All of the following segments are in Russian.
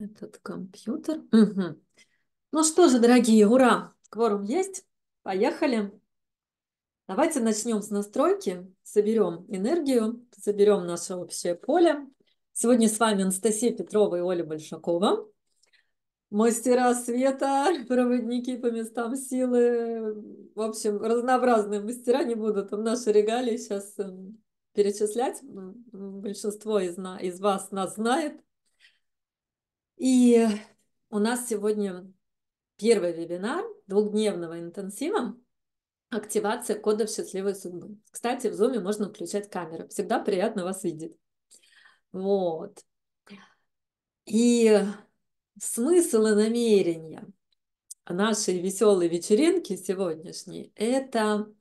этот компьютер. Угу. Ну что же, дорогие, ура! Кворум есть? Поехали. Давайте начнем с настройки. Соберем энергию, соберем наше общее поле. Сегодня с вами Анастасия Петрова и Оля Большакова. Мастера света, проводники по местам силы. В общем, разнообразные мастера, не буду там наши регалии сейчас эм, перечислять. Большинство из, на, из вас нас знает. И у нас сегодня первый вебинар двухдневного интенсива «Активация кодов счастливой судьбы». Кстати, в Zoom можно включать камеру. Всегда приятно вас видеть. Вот. И смысл и намерение нашей веселой вечеринки сегодняшней – это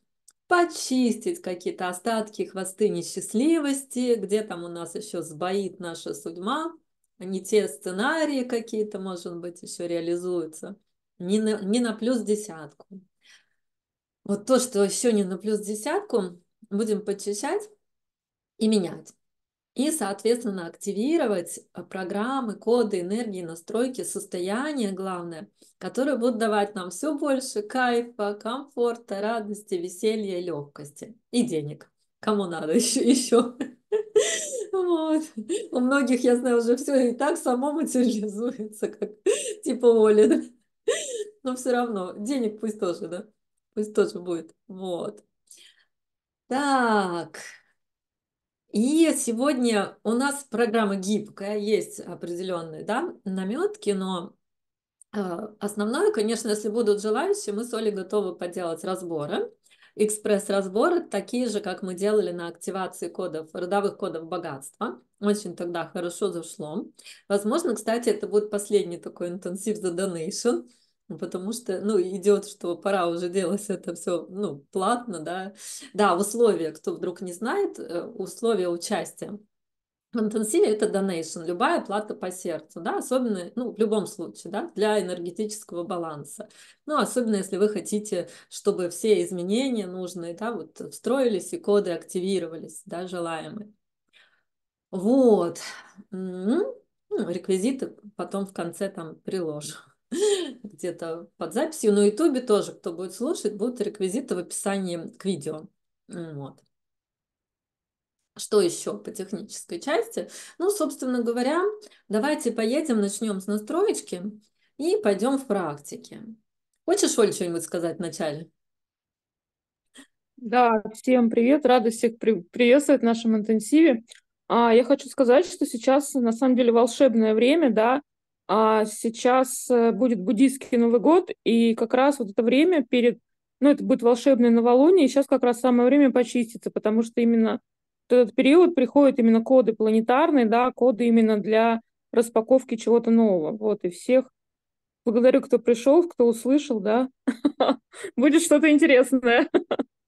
почистить какие-то остатки хвосты несчастливости, где там у нас еще сбоит наша судьба – не те сценарии какие-то, может быть, еще реализуются, не на, не на плюс десятку. Вот то, что еще не на плюс десятку, будем почищать и менять. И, соответственно, активировать э, программы, коды, энергии, настройки, состояния, главное, которые будут давать нам все больше кайфа, комфорта, радости, веселья, легкости и денег. Кому надо еще, еще. Вот. У многих, я знаю, уже все и так само материализуется, как типа да? Но все равно, денег пусть тоже, да? Пусть тоже будет. Вот. Так. И сегодня у нас программа гибкая, есть определенные, да, наметки, но э, основное, конечно, если будут желающие, мы с Олей готовы поделать разборы экспресс-разборы, такие же, как мы делали на активации кодов, родовых кодов богатства. Очень тогда хорошо зашло. Возможно, кстати, это будет последний такой интенсив за donation, потому что, ну, идет, что пора уже делать это все, ну, платно, да. Да, условия, кто вдруг не знает, э, условия участия в интенсиве это donation, любая плата по сердцу, да, особенно, ну, в любом случае, да, для энергетического баланса. Ну, особенно если вы хотите, чтобы все изменения нужные, да, вот встроились и коды активировались, да, желаемые. Вот. Ну, реквизиты потом в конце там приложу где-то под записью. На ютубе тоже, кто будет слушать, будут реквизиты в описании к видео. Вот. Что еще по технической части? Ну, собственно говоря, давайте поедем, начнем с настроечки и пойдем в практике. Хочешь, Оль, что-нибудь сказать вначале? Да, всем привет, рада всех при приветствовать в нашем интенсиве. А, я хочу сказать, что сейчас на самом деле волшебное время, да, а сейчас э, будет буддийский Новый год, и как раз вот это время перед, ну, это будет волшебное новолуние, и сейчас как раз самое время почиститься, потому что именно этот период приходят именно коды планетарные, да, коды именно для распаковки чего-то нового. Вот, и всех благодарю, кто пришел, кто услышал, да. Будет что-то интересное.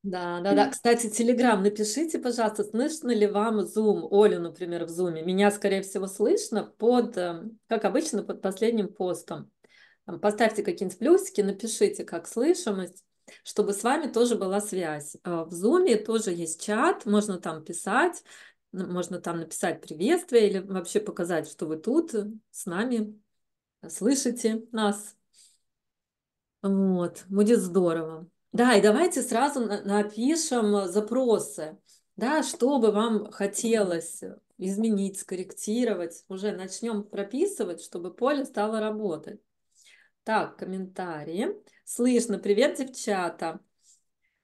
Да, да, да. Кстати, Телеграм, напишите, пожалуйста, слышно ли вам Zoom, Олю, например, в Zoom. Меня, скорее всего, слышно под, эм, как обычно, под последним постом. Поставьте какие-нибудь плюсики, напишите, как слышимость чтобы с вами тоже была связь. А, в Zoom тоже есть чат, можно там писать, можно там написать приветствие или вообще показать, что вы тут с нами, слышите нас. Вот, будет здорово. Да, и давайте сразу напишем запросы, да, что бы вам хотелось изменить, скорректировать. Уже начнем прописывать, чтобы поле стало работать. Так, комментарии. Слышно. Привет, девчата.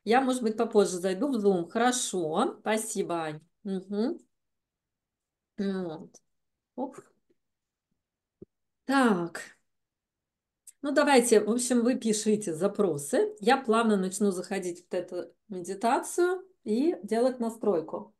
Я, может быть, попозже зайду в Zoom. Хорошо. Спасибо, Ань. Угу. Вот. Оп. Так. Ну, давайте, в общем, вы пишите запросы. Я плавно начну заходить в эту медитацию и делать настройку.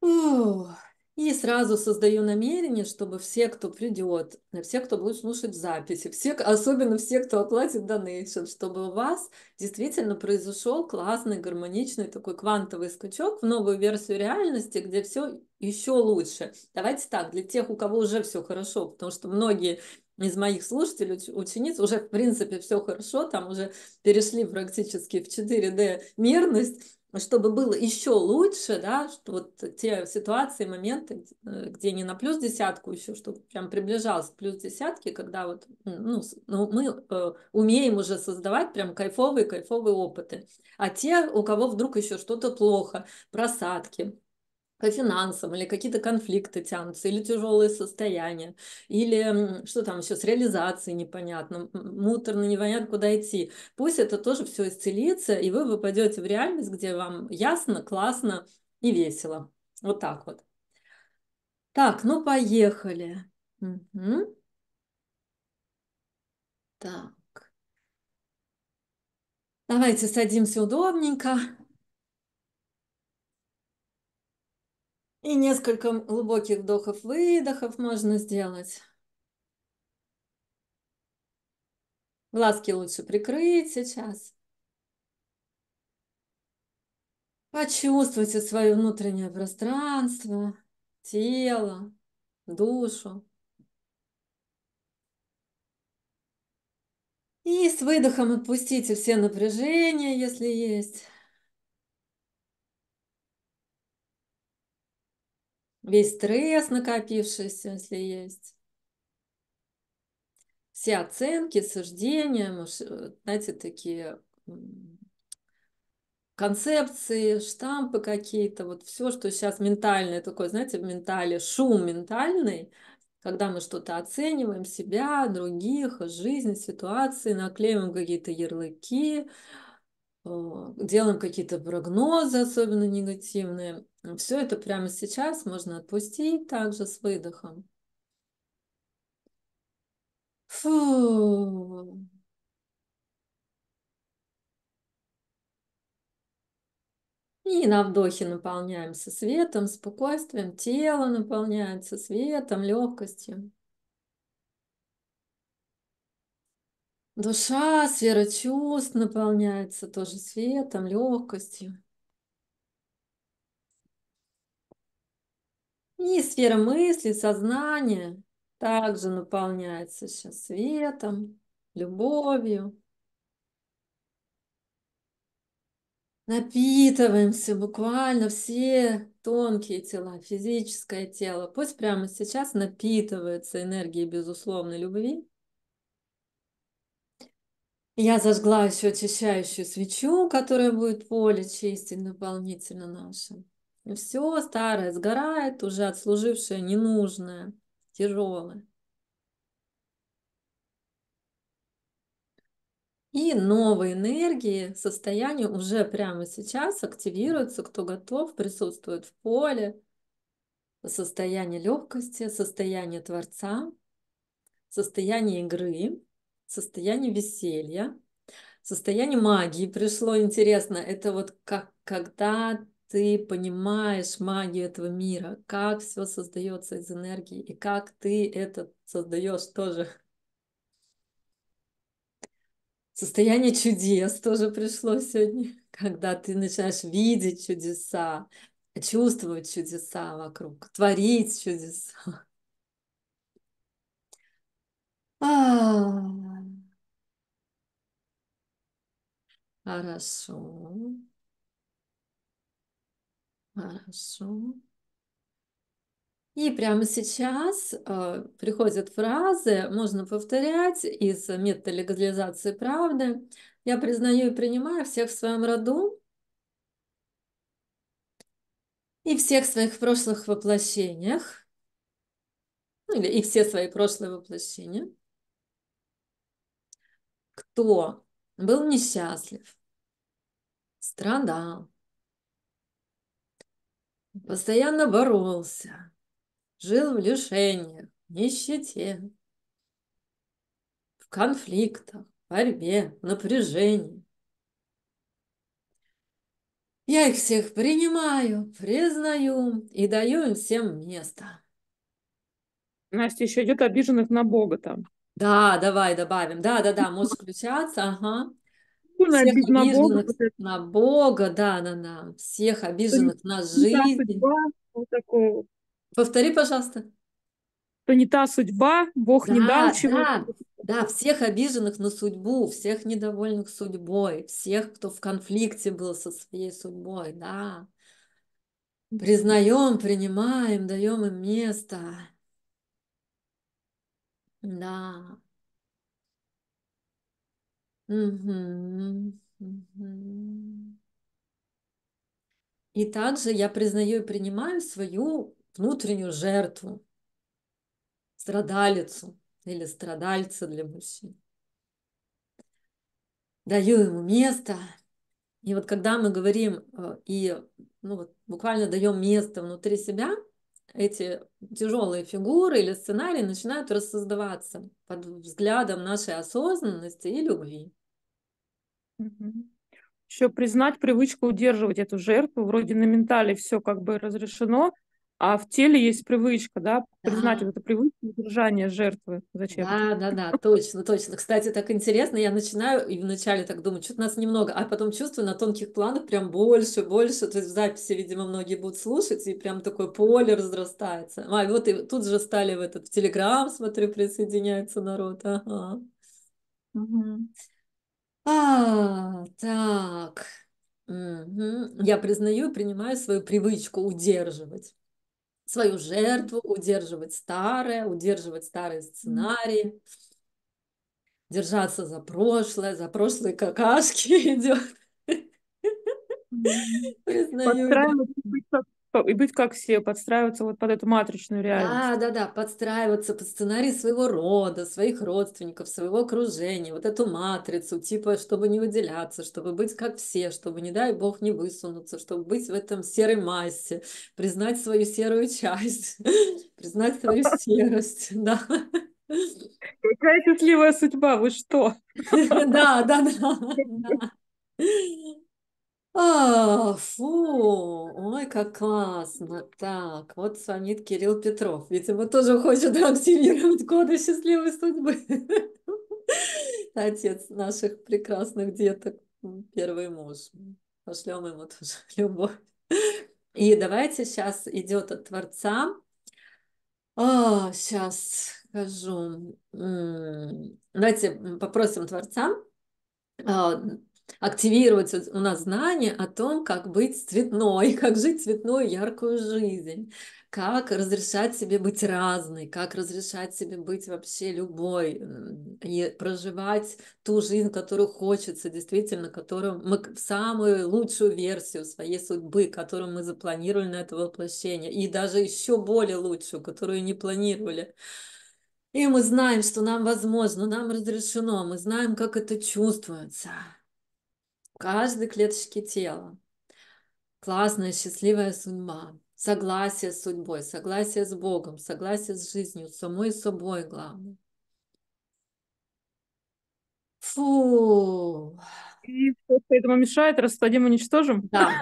Ух. И сразу создаю намерение, чтобы все, кто придет, все, кто будет слушать записи, все, особенно все, кто оплатит донейшн, чтобы у вас действительно произошел классный, гармоничный такой квантовый скачок в новую версию реальности, где все еще лучше. Давайте так, для тех, у кого уже все хорошо, потому что многие из моих слушателей, учениц, уже, в принципе, все хорошо, там уже перешли практически в 4D мерность, чтобы было еще лучше, да, что вот те ситуации, моменты, э, где не на плюс десятку еще, чтобы прям приближался к плюс десятке, когда вот ну, ну, мы э, умеем уже создавать прям кайфовые, кайфовые опыты. А те, у кого вдруг еще что-то плохо, просадки, по финансам, или какие-то конфликты тянутся, или тяжелые состояния, или что там еще с реализацией непонятно, муторно, непонятно, куда идти. Пусть это тоже все исцелится, и вы попадете в реальность, где вам ясно, классно и весело. Вот так вот. Так, ну поехали. Угу. Так. Давайте садимся удобненько. И несколько глубоких вдохов-выдохов можно сделать. Глазки лучше прикрыть сейчас. Почувствуйте свое внутреннее пространство, тело, душу. И с выдохом отпустите все напряжения, если есть. Весь стресс накопившийся, если есть. Все оценки, суждения, э, знаете, такие концепции, штампы какие-то, вот все, что сейчас ментальное такое, знаете, в ментале, шум ментальный, когда мы что-то оцениваем, себя, других, жизнь, ситуации, наклеиваем какие-то ярлыки, делаем какие-то прогнозы, особенно негативные. Все это прямо сейчас можно отпустить также с выдохом. Фу. И на вдохе наполняемся светом, спокойствием, тело наполняется светом, легкостью. Душа, сфера чувств наполняется тоже светом, легкостью. И сфера мысли, сознания также наполняется сейчас светом, любовью. Напитываемся буквально все тонкие тела, физическое тело. Пусть прямо сейчас напитывается энергией безусловной любви. Я зажгла еще очищающую свечу, которая будет поле чистить дополнительно наше. Все старое сгорает, уже отслужившее ненужное, тяжелое. И новые энергии, состояния уже прямо сейчас активируются, кто готов, присутствует в поле, состояние легкости, состояние Творца, состояние игры, состояние веселья, состояние магии пришло интересно. Это вот как, когда ты понимаешь магию этого мира, как все создается из энергии и как ты это создаешь тоже. Состояние чудес тоже пришло сегодня, когда ты начинаешь видеть чудеса, чувствовать чудеса вокруг, творить чудеса. А, Хорошо. Хорошо. И прямо сейчас э, приходят фразы, можно повторять из метода легализации правды. Я признаю и принимаю всех в своем роду и всех своих прошлых воплощениях, ну, или и все свои прошлые воплощения, кто был несчастлив, страдал, постоянно боролся, жил в лишениях, нищете, в конфликтах, борьбе, напряжении. Я их всех принимаю, признаю и даю им всем место. Настя, еще идет обиженных на Бога там. Да, давай добавим. Да, да, да, можешь включаться, ага. Всех на обиженных Бога. на Бога, да, да, да. Всех обиженных на жизнь. Вот такое. Повтори, пожалуйста. что не та судьба, Бог да, не дал чего. Да, да, всех обиженных на судьбу, всех недовольных судьбой, всех, кто в конфликте был со своей судьбой, да. Признаем, принимаем, даем им место. Да. Угу. Угу. И также я признаю и принимаю свою внутреннюю жертву, страдалицу или страдальца для мужчин. Даю ему место. И вот когда мы говорим э, и ну, вот, буквально даем место внутри себя, эти тяжелые фигуры или сценарии начинают рассоздаваться под взглядом нашей осознанности и любви. Еще признать привычку удерживать эту жертву. Вроде на ментале все как бы разрешено, а в теле есть привычка, да, признать да. вот эту привычку удержания жертвы. Зачем? Да, да, да, точно, точно. Кстати, так интересно, я начинаю и вначале так думаю, что-то нас немного, а потом чувствую на тонких планах прям больше, больше, то есть в записи, видимо, многие будут слушать, и прям такое поле разрастается. А, вот и тут же стали в этот, в Телеграм, смотрю, присоединяется народ, ага. Угу. А, так. Угу. Я признаю и принимаю свою привычку удерживать свою жертву, удерживать старое, удерживать старые сценарии, держаться за прошлое, за прошлые какашки идет. Признаю и быть как все, подстраиваться вот под эту матричную реальность. Да, да, да, подстраиваться под сценарий своего рода, своих родственников, своего окружения, вот эту матрицу, типа, чтобы не выделяться, чтобы быть как все, чтобы, не дай бог, не высунуться, чтобы быть в этом серой массе, признать свою серую часть, признать свою серость, да. Какая счастливая судьба, вы что? Да, да, да. А, фу, ой, как классно. Так, вот звонит Кирилл Петров. Видимо, тоже хочет активировать коды счастливой судьбы. Отец наших прекрасных деток, первый муж. Пошлем ему тоже любовь. И давайте сейчас идет от Творца. А, сейчас скажу. Давайте попросим Творца а, активировать у нас знание о том, как быть цветной, как жить цветную яркую жизнь, как разрешать себе быть разной, как разрешать себе быть вообще любой и проживать ту жизнь, которую хочется, действительно, которую мы самую лучшую версию своей судьбы, которую мы запланировали на это воплощение, и даже еще более лучшую, которую не планировали. И мы знаем, что нам возможно, нам разрешено, мы знаем, как это чувствуется каждой клеточке тела. Классная, счастливая судьба. Согласие с судьбой, согласие с Богом, согласие с жизнью, самой собой, главное. Фу. И что этому мешает, рассадим, уничтожим? Да,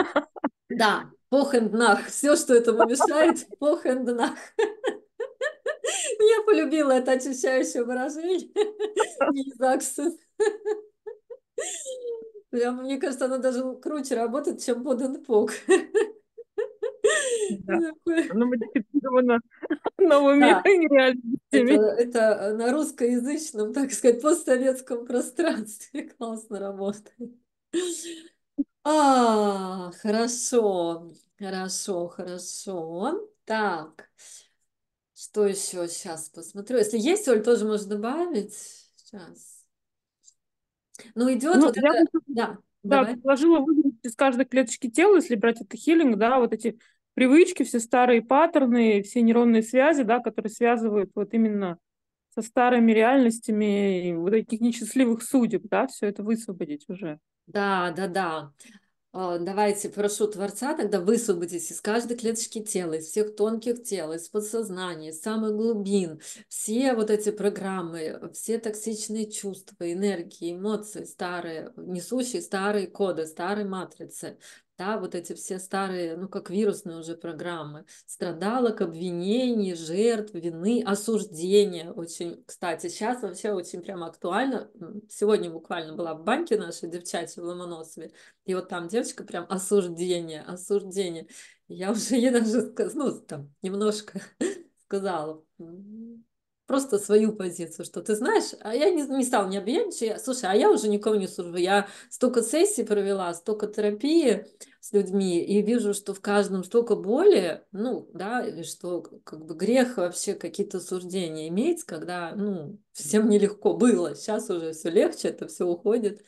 да, похенднах. Все, что этому мешает, похенднах. Я полюбила это очищающее выражение. Низаксен. Прям, мне кажется, она даже круче работает, чем под инпок. Да. Она модифицирована новыми да. реальностями. Это, это на русскоязычном, так сказать, постсоветском пространстве классно работает. А, хорошо, хорошо, хорошо. Так, что еще сейчас посмотрю? Если есть, Оль, тоже можно добавить. Сейчас. Ну, идет ну, вот я это... Бы, да, да предложила выделить из каждой клеточки тела, если брать это хилинг, да, вот эти привычки, все старые паттерны, все нейронные связи, да, которые связывают вот именно со старыми реальностями вот этих несчастливых судеб, да, все это высвободить уже. Да, да, да. А, давайте, прошу Творца, тогда высвободить из каждой клеточки тела, из всех тонких тел, из подсознания, из самых глубин, все вот эти программы, все токсичные чувства, энергии, эмоции старые, несущие старые коды, старые матрицы, да, вот эти все старые, ну, как вирусные уже программы, страдалок, обвинений, жертв, вины, осуждения. Очень, кстати, сейчас вообще очень прямо актуально. Сегодня буквально была в банке нашей девчачьей в Ломоносове, и вот там девочка прям осуждение, осуждение. Я уже ей даже, ну, там, немножко сказала просто свою позицию, что ты знаешь, а я не, не стала не обвинять, я, слушай, а я уже никого не служу, я столько сессий провела, столько терапии с людьми, и вижу, что в каждом столько боли, ну, да, и что как бы грех вообще какие-то суждения иметь, когда, ну, всем нелегко было, сейчас уже все легче, это все уходит.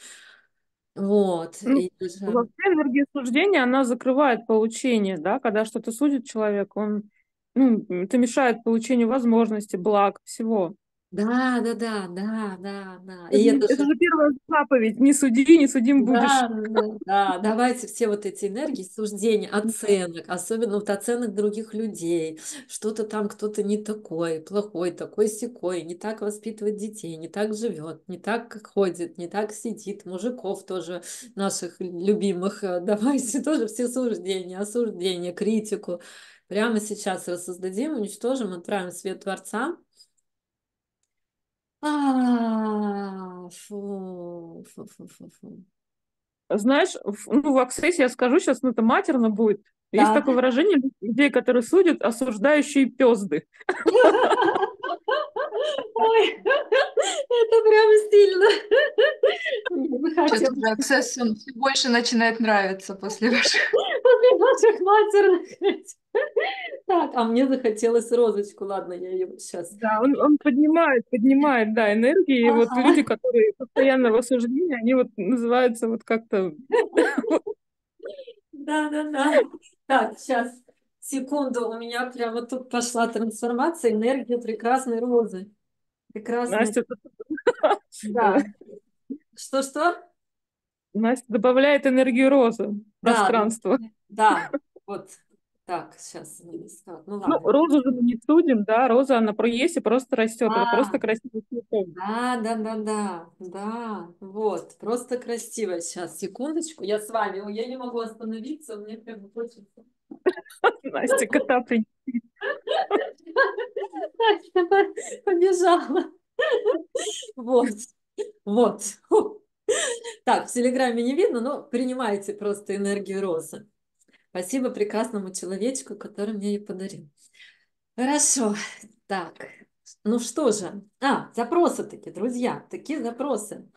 Вот. Ну, и даже... Вообще энергия суждения, она закрывает получение, да, когда что-то судит человек, он ну, это мешает получению возможностей, благ, всего. Да, да, да, да, да, да. И это, это же первая заповедь. Не суди, не судим будешь. Да, да, да, давайте все вот эти энергии, суждения, оценок, особенно вот оценок других людей. Что-то там кто-то не такой, плохой, такой секой, не так воспитывает детей, не так живет, не так ходит, не так сидит. Мужиков тоже наших любимых. Э, давайте тоже все суждения, осуждения, критику. Прямо сейчас рассоздадим, уничтожим, отправим свет Творца. А, фу, фу, фу, фу, фу. Знаешь, ну, в аксессе я скажу сейчас, ну, это матерно будет. Да. Есть такое выражение людей, которые судят, осуждающие пезды. Ой, это прям сильно. Сейчас уже аксесс все больше начинает нравиться после ваших... После ваших матерных. Так, а мне захотелось розочку. Ладно, я ее сейчас... Да, он, он поднимает, поднимает, да, энергии. Ага. И вот люди, которые постоянно в осуждении, они вот называются вот как-то... Да, да, да. Так, сейчас, секунду, у меня прямо тут пошла трансформация, энергия прекрасной розы. Прекрасной. Настя, да. Что-что? Настя добавляет энергию розы в да, пространство. Да, вот. Так, сейчас. Ну, ну, ладно. ну, розу же мы не судим, да, роза, она про есть и просто растет, а, просто красивый цветок. Да, да, да, да, да, вот, просто красиво. Сейчас, секундочку, я с вами, я не могу остановиться, мне прям хочется. Настя, кота принеси. Побежала. Вот, вот. Так, в Телеграме не видно, но принимайте просто энергию розы. Спасибо прекрасному человечку, который мне ее подарил. Хорошо. Так, ну что же. А, запросы такие, друзья, такие запросы.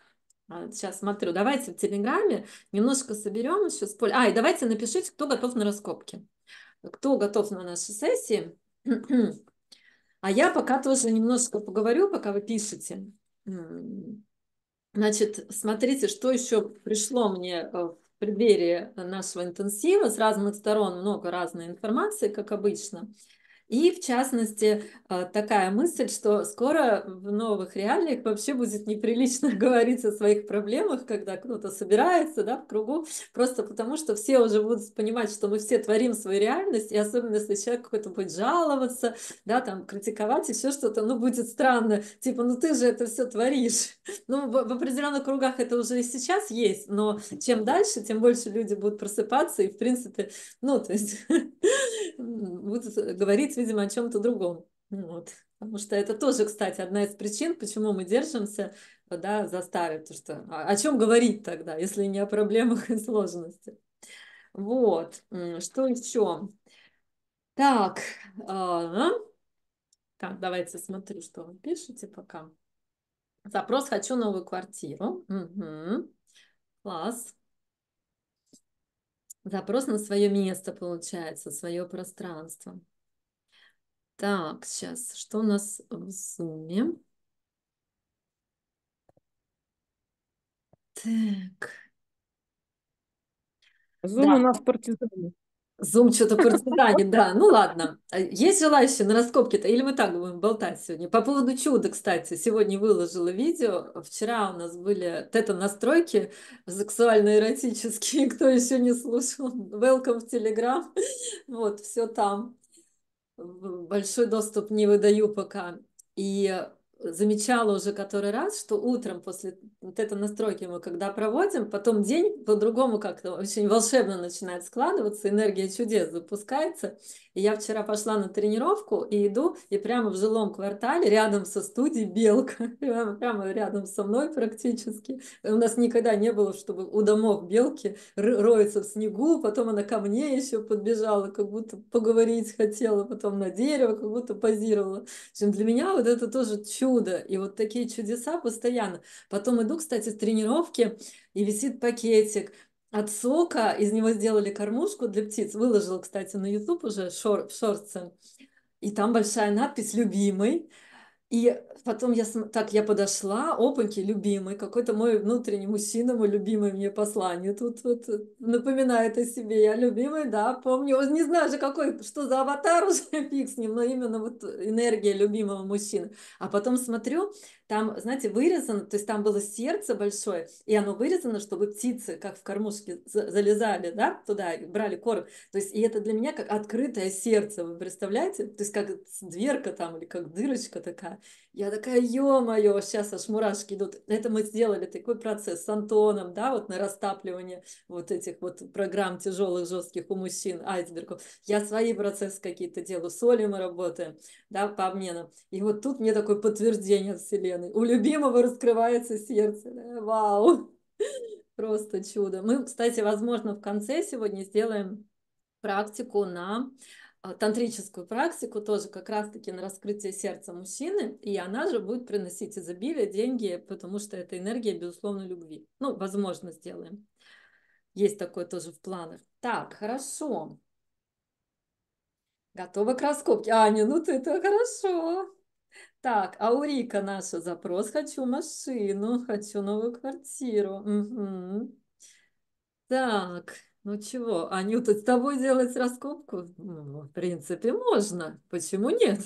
Сейчас а, смотрю, давайте в Телеграме немножко соберем еще с поля. А, и давайте напишите, кто готов на раскопки. Кто готов на наши сессии. А я пока тоже немножко поговорю, пока вы пишете. Значит, смотрите, что еще пришло мне э, в преддверии нашего интенсива с разных сторон много разной информации, как обычно. И, в частности, э, такая мысль, что скоро в новых реалиях вообще будет неприлично говорить о своих проблемах, когда кто-то собирается да, в кругу, просто потому что все уже будут понимать, что мы все творим свою реальность, и особенно если человек какой-то будет жаловаться, да, там, критиковать, еще что-то, ну, будет странно, типа, ну, ты же это все творишь. Ну, в, в определенных кругах это уже и сейчас есть, но чем дальше, тем больше люди будут просыпаться, и, в принципе, ну, то есть будут говорить видимо, о чем-то другом. Вот. Потому что это тоже, кстати, одна из причин, почему мы держимся да, за старое. Потому что о, о чем говорить тогда, если не о проблемах и сложностях. Вот. Что еще? Так. А, так, давайте смотрю, что вы пишете пока. Запрос «Хочу новую квартиру». Угу. Класс. Запрос на свое место, получается, свое пространство. Так, сейчас, что у нас в зуме? Так. Зум да. у нас партизаны. Зум что-то партизане, да. Ну ладно. А есть желающие на раскопке-то? Или мы так будем болтать сегодня? По поводу чуда, кстати, сегодня выложила видео. Вчера у нас были тета-настройки сексуально-эротические. Кто еще не слушал? Welcome в Telegram. Вот, все там большой доступ не выдаю пока. И замечала уже который раз, что утром после вот этой настройки мы когда проводим, потом день по-другому как-то очень волшебно начинает складываться, энергия чудес запускается. И я вчера пошла на тренировку и иду, и прямо в жилом квартале рядом со студией белка, прямо, прямо рядом со мной практически. У нас никогда не было, чтобы у домов белки роются в снегу, потом она ко мне еще подбежала, как будто поговорить хотела, потом на дерево, как будто позировала. В общем, для меня вот это тоже чудо, и вот такие чудеса постоянно. Потом иду, кстати, с тренировки, и висит пакетик, от сока, из него сделали кормушку для птиц. Выложил, кстати, на YouTube уже шор, шорце. И там большая надпись «Любимый». И потом я так я подошла, опаньки, любимый, какой-то мой внутренний мужчина, мой любимый мне послание тут вот э, напоминает о себе. Я любимый, да, помню. Не знаю же, какой, что за аватар уже фиг с ним, но именно вот энергия любимого мужчины. А потом смотрю, там, знаете, вырезано, то есть там было сердце большое, и оно вырезано, чтобы птицы, как в кормушке, залезали, да, туда, брали корм. То есть, и это для меня как открытое сердце, вы представляете? То есть, как дверка там, или как дырочка такая. Я такая, ё-моё, сейчас аж мурашки идут. Это мы сделали такой процесс с Антоном, да, вот на растапливание вот этих вот программ тяжелых, жестких у мужчин, айсбергов. Я свои процессы какие-то делаю, соли мы работаем, да, по обмену. И вот тут мне такое подтверждение Вселенной. У любимого раскрывается сердце. Да? Вау! Просто чудо. Мы, кстати, возможно, в конце сегодня сделаем практику на тантрическую практику, тоже как раз-таки на раскрытие сердца мужчины, и она же будет приносить изобилие, деньги, потому что это энергия, безусловно, любви. Ну, возможно, сделаем. Есть такое тоже в планах. Так, хорошо. Готова к раскопке. Аня, ну ты это хорошо. Так, Аурика наша запрос. Хочу машину, хочу новую квартиру. Угу. Так, ну чего, Анюта, с тобой делать раскопку? Ну, в принципе, можно. Почему нет?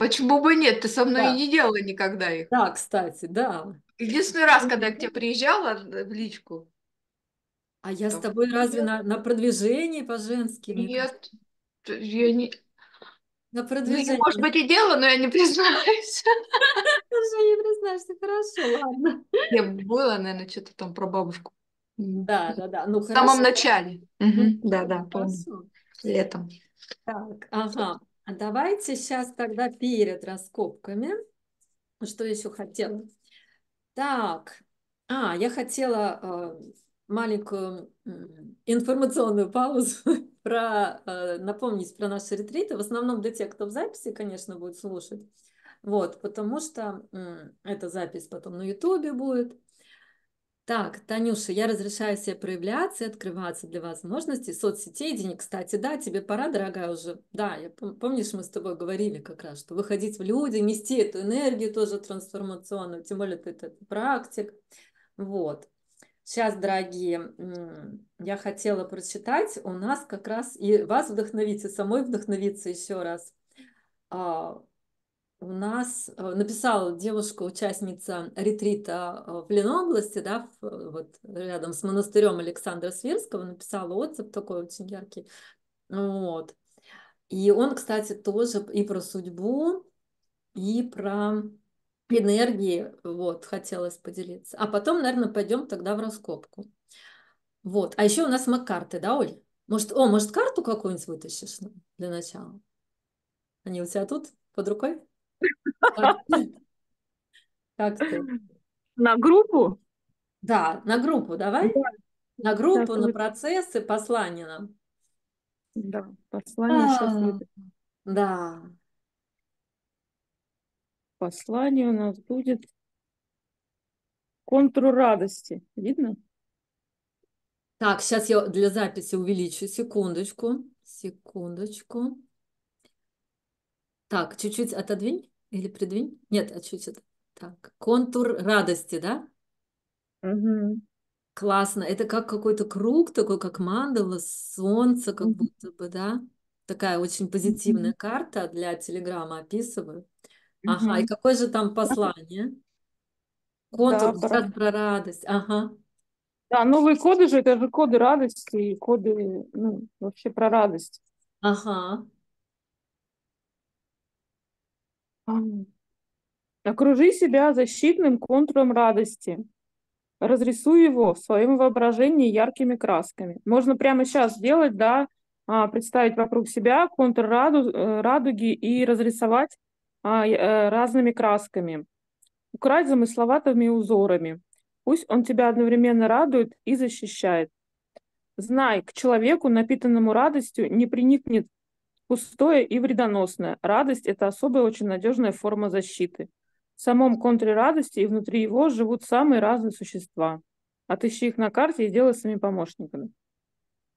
Почему бы нет? Ты со мной да. и не делала никогда их. Да, кстати, да. Единственный раз, когда я к тебе приезжала в личку. А я с тобой разве на, на продвижении по-женски? Нет, я не... На продвижение. Ну, может быть, и дело, но я не признаюсь. Уже не признаешься, хорошо, ладно. Я было, наверное, что-то там про бабушку. Да, да, да. Ну, в самом начале. Угу. Да, да, помню. Летом. Так, ага. А давайте сейчас тогда перед раскопками. Что еще хотела? Так, а, я хотела э, маленькую информационную паузу про э, напомнить про наши ретриты. В основном для тех, кто в записи, конечно, будет слушать. Вот, потому что э, эта запись потом на Ютубе будет. Так, Танюша, я разрешаю себе проявляться и открываться для возможностей соцсетей, денег. Кстати, да, тебе пора, дорогая, уже. Да, я помнишь, мы с тобой говорили как раз, что выходить в люди, нести эту энергию тоже трансформационную, тем более ты это практик. Вот. Сейчас, дорогие, я хотела прочитать, у нас как раз и вас вдохновить, и самой вдохновиться еще раз. У нас э, написала девушка, участница ретрита э, в Ленобласти, да, вот рядом с монастырем Александра Сверского, написала отзыв такой очень яркий. Вот. И он, кстати, тоже и про судьбу, и про энергии, вот, хотелось поделиться. А потом, наверное, пойдем тогда в раскопку. Вот. А еще у нас мак-карты, да, Оль? Может, о, может, карту какую-нибудь вытащишь для начала? Они у тебя тут под рукой? Как ты? На группу? Да, на группу давай. Да. На группу, на процессы, послание нам. Да, послание сейчас. А, да. Послание у нас будет контур радости. Видно? Так, сейчас я для записи увеличу. Секундочку. Секундочку. Так, чуть-чуть отодвинь. Или придвинь? Нет, а чуть это. Так, контур радости, да? Угу. Классно. Это как какой-то круг, такой как мандала, солнце как угу. будто бы, да? Такая очень позитивная угу. карта для телеграмма описываю. Ага, и какое же там послание? Контур да, про... про радость. Ага. Да, новые коды же, это же коды радости и коды, ну, вообще про радость. Ага. Окружи себя защитным контуром радости. Разрисуй его в своем воображении яркими красками. Можно прямо сейчас сделать, да, а, представить вокруг себя контур раду, э, радуги и разрисовать а, э, разными красками. Украть замысловатыми узорами. Пусть он тебя одновременно радует и защищает. Знай, к человеку, напитанному радостью, не приникнет пустое и вредоносное. Радость – это особая, очень надежная форма защиты. В самом контуре радости и внутри его живут самые разные существа. Отыщи их на карте и сделай своими помощниками.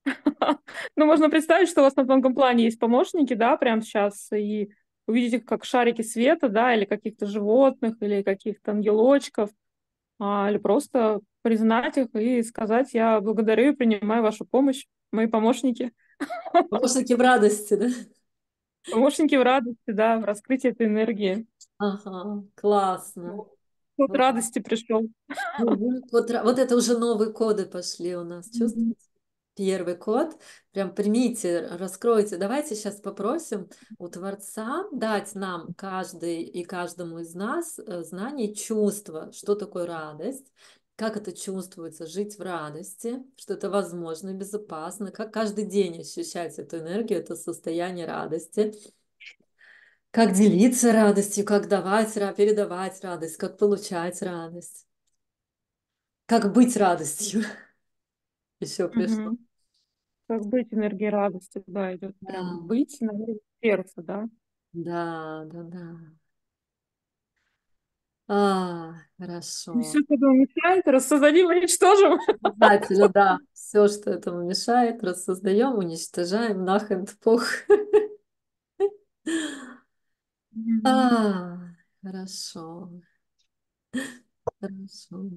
Ну, можно представить, что у вас на тонком плане есть помощники, да, прямо сейчас, и увидите как шарики света, да, или каких-то животных, или каких-то ангелочков, а, или просто признать их и сказать, я благодарю и принимаю вашу помощь, мои помощники. Помощники в радости, да? Помощники в радости, да, в раскрытии этой энергии. Ага, классно. Вот радости пришел. Вот, вот это уже новые коды пошли у нас, чувствуете? Первый код, прям примите, раскройте. Давайте сейчас попросим у Творца дать нам, каждый и каждому из нас, э, знание чувства, что такое радость, как это чувствуется, жить в радости, что это возможно, безопасно, как каждый день ощущать эту энергию, это состояние радости, как делиться радостью, как давать, передавать радость, как получать радость, как быть радостью. Еще пришло. Угу. Как быть энергией радости, да, идет да. прям быть энергией сердца, да? Да, да, да. А, хорошо. Все, что этому мешает, рассоздадим, уничтожим. Обязательно, да. Все, что этому мешает, рассоздаем, уничтожаем, нахрен пох. А, хорошо. Хорошо.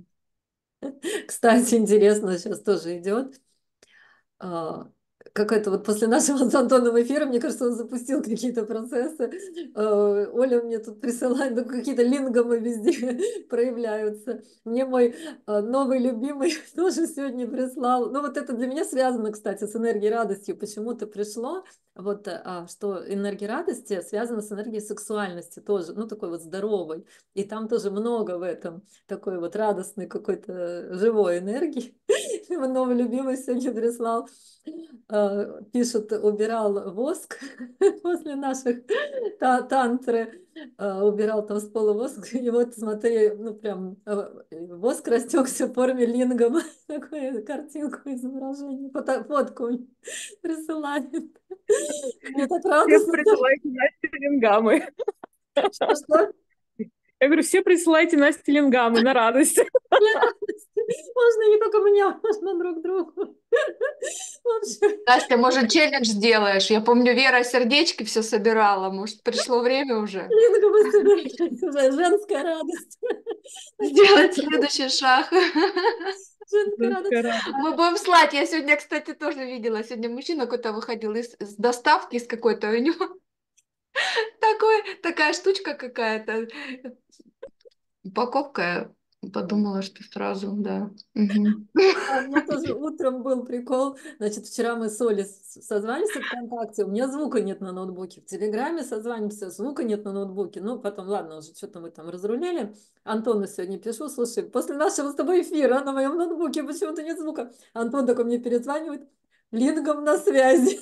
Кстати, интересно, сейчас тоже идет. Какой-то вот после нашего с Антоном эфира, мне кажется, он запустил какие-то процессы. Э, Оля мне тут присылает, ну, какие-то лингомы везде проявляются. Мне мой э, новый любимый тоже сегодня прислал. Ну, вот это для меня связано, кстати, с энергией радостью. Почему-то пришло, вот, а, что энергия радости связана с энергией сексуальности тоже, ну, такой вот здоровой. И там тоже много в этом такой вот радостной какой-то живой энергии. Новый любимый сегодня прислал Э, пишут, убирал воск после наших та тантры, э, убирал там с пола воск, и вот смотри, ну прям э, воск растекся в форме лингом, такую картинку изображение, фотку присылает. Мне так радостно. Присылайте Насте лингамы. Что-что? Я говорю, все присылайте Насте лингамы на радость. Можно не только меня, можно друг другу. Настя, может, челлендж сделаешь? Я помню, Вера сердечки все собирала. Может, пришло время уже? Уже женская радость. Сделать следующий шаг. Мы будем слать. Я сегодня, кстати, тоже видела. Сегодня мужчина какой-то выходил из, из доставки из какой-то у него. Такой, такая штучка какая-то. Упаковка Подумала, что сразу, да. А, у меня тоже утром был прикол. Значит, вчера мы с Олей созванивались ВКонтакте. У меня звука нет на ноутбуке. В Телеграме созванимся, звука нет на ноутбуке. Ну, потом, ладно, уже что-то мы там разрулили. Антону сегодня пишу, слушай, после нашего с тобой эфира на моем ноутбуке почему-то нет звука. Антон такой мне перезванивает. Лингом на связи.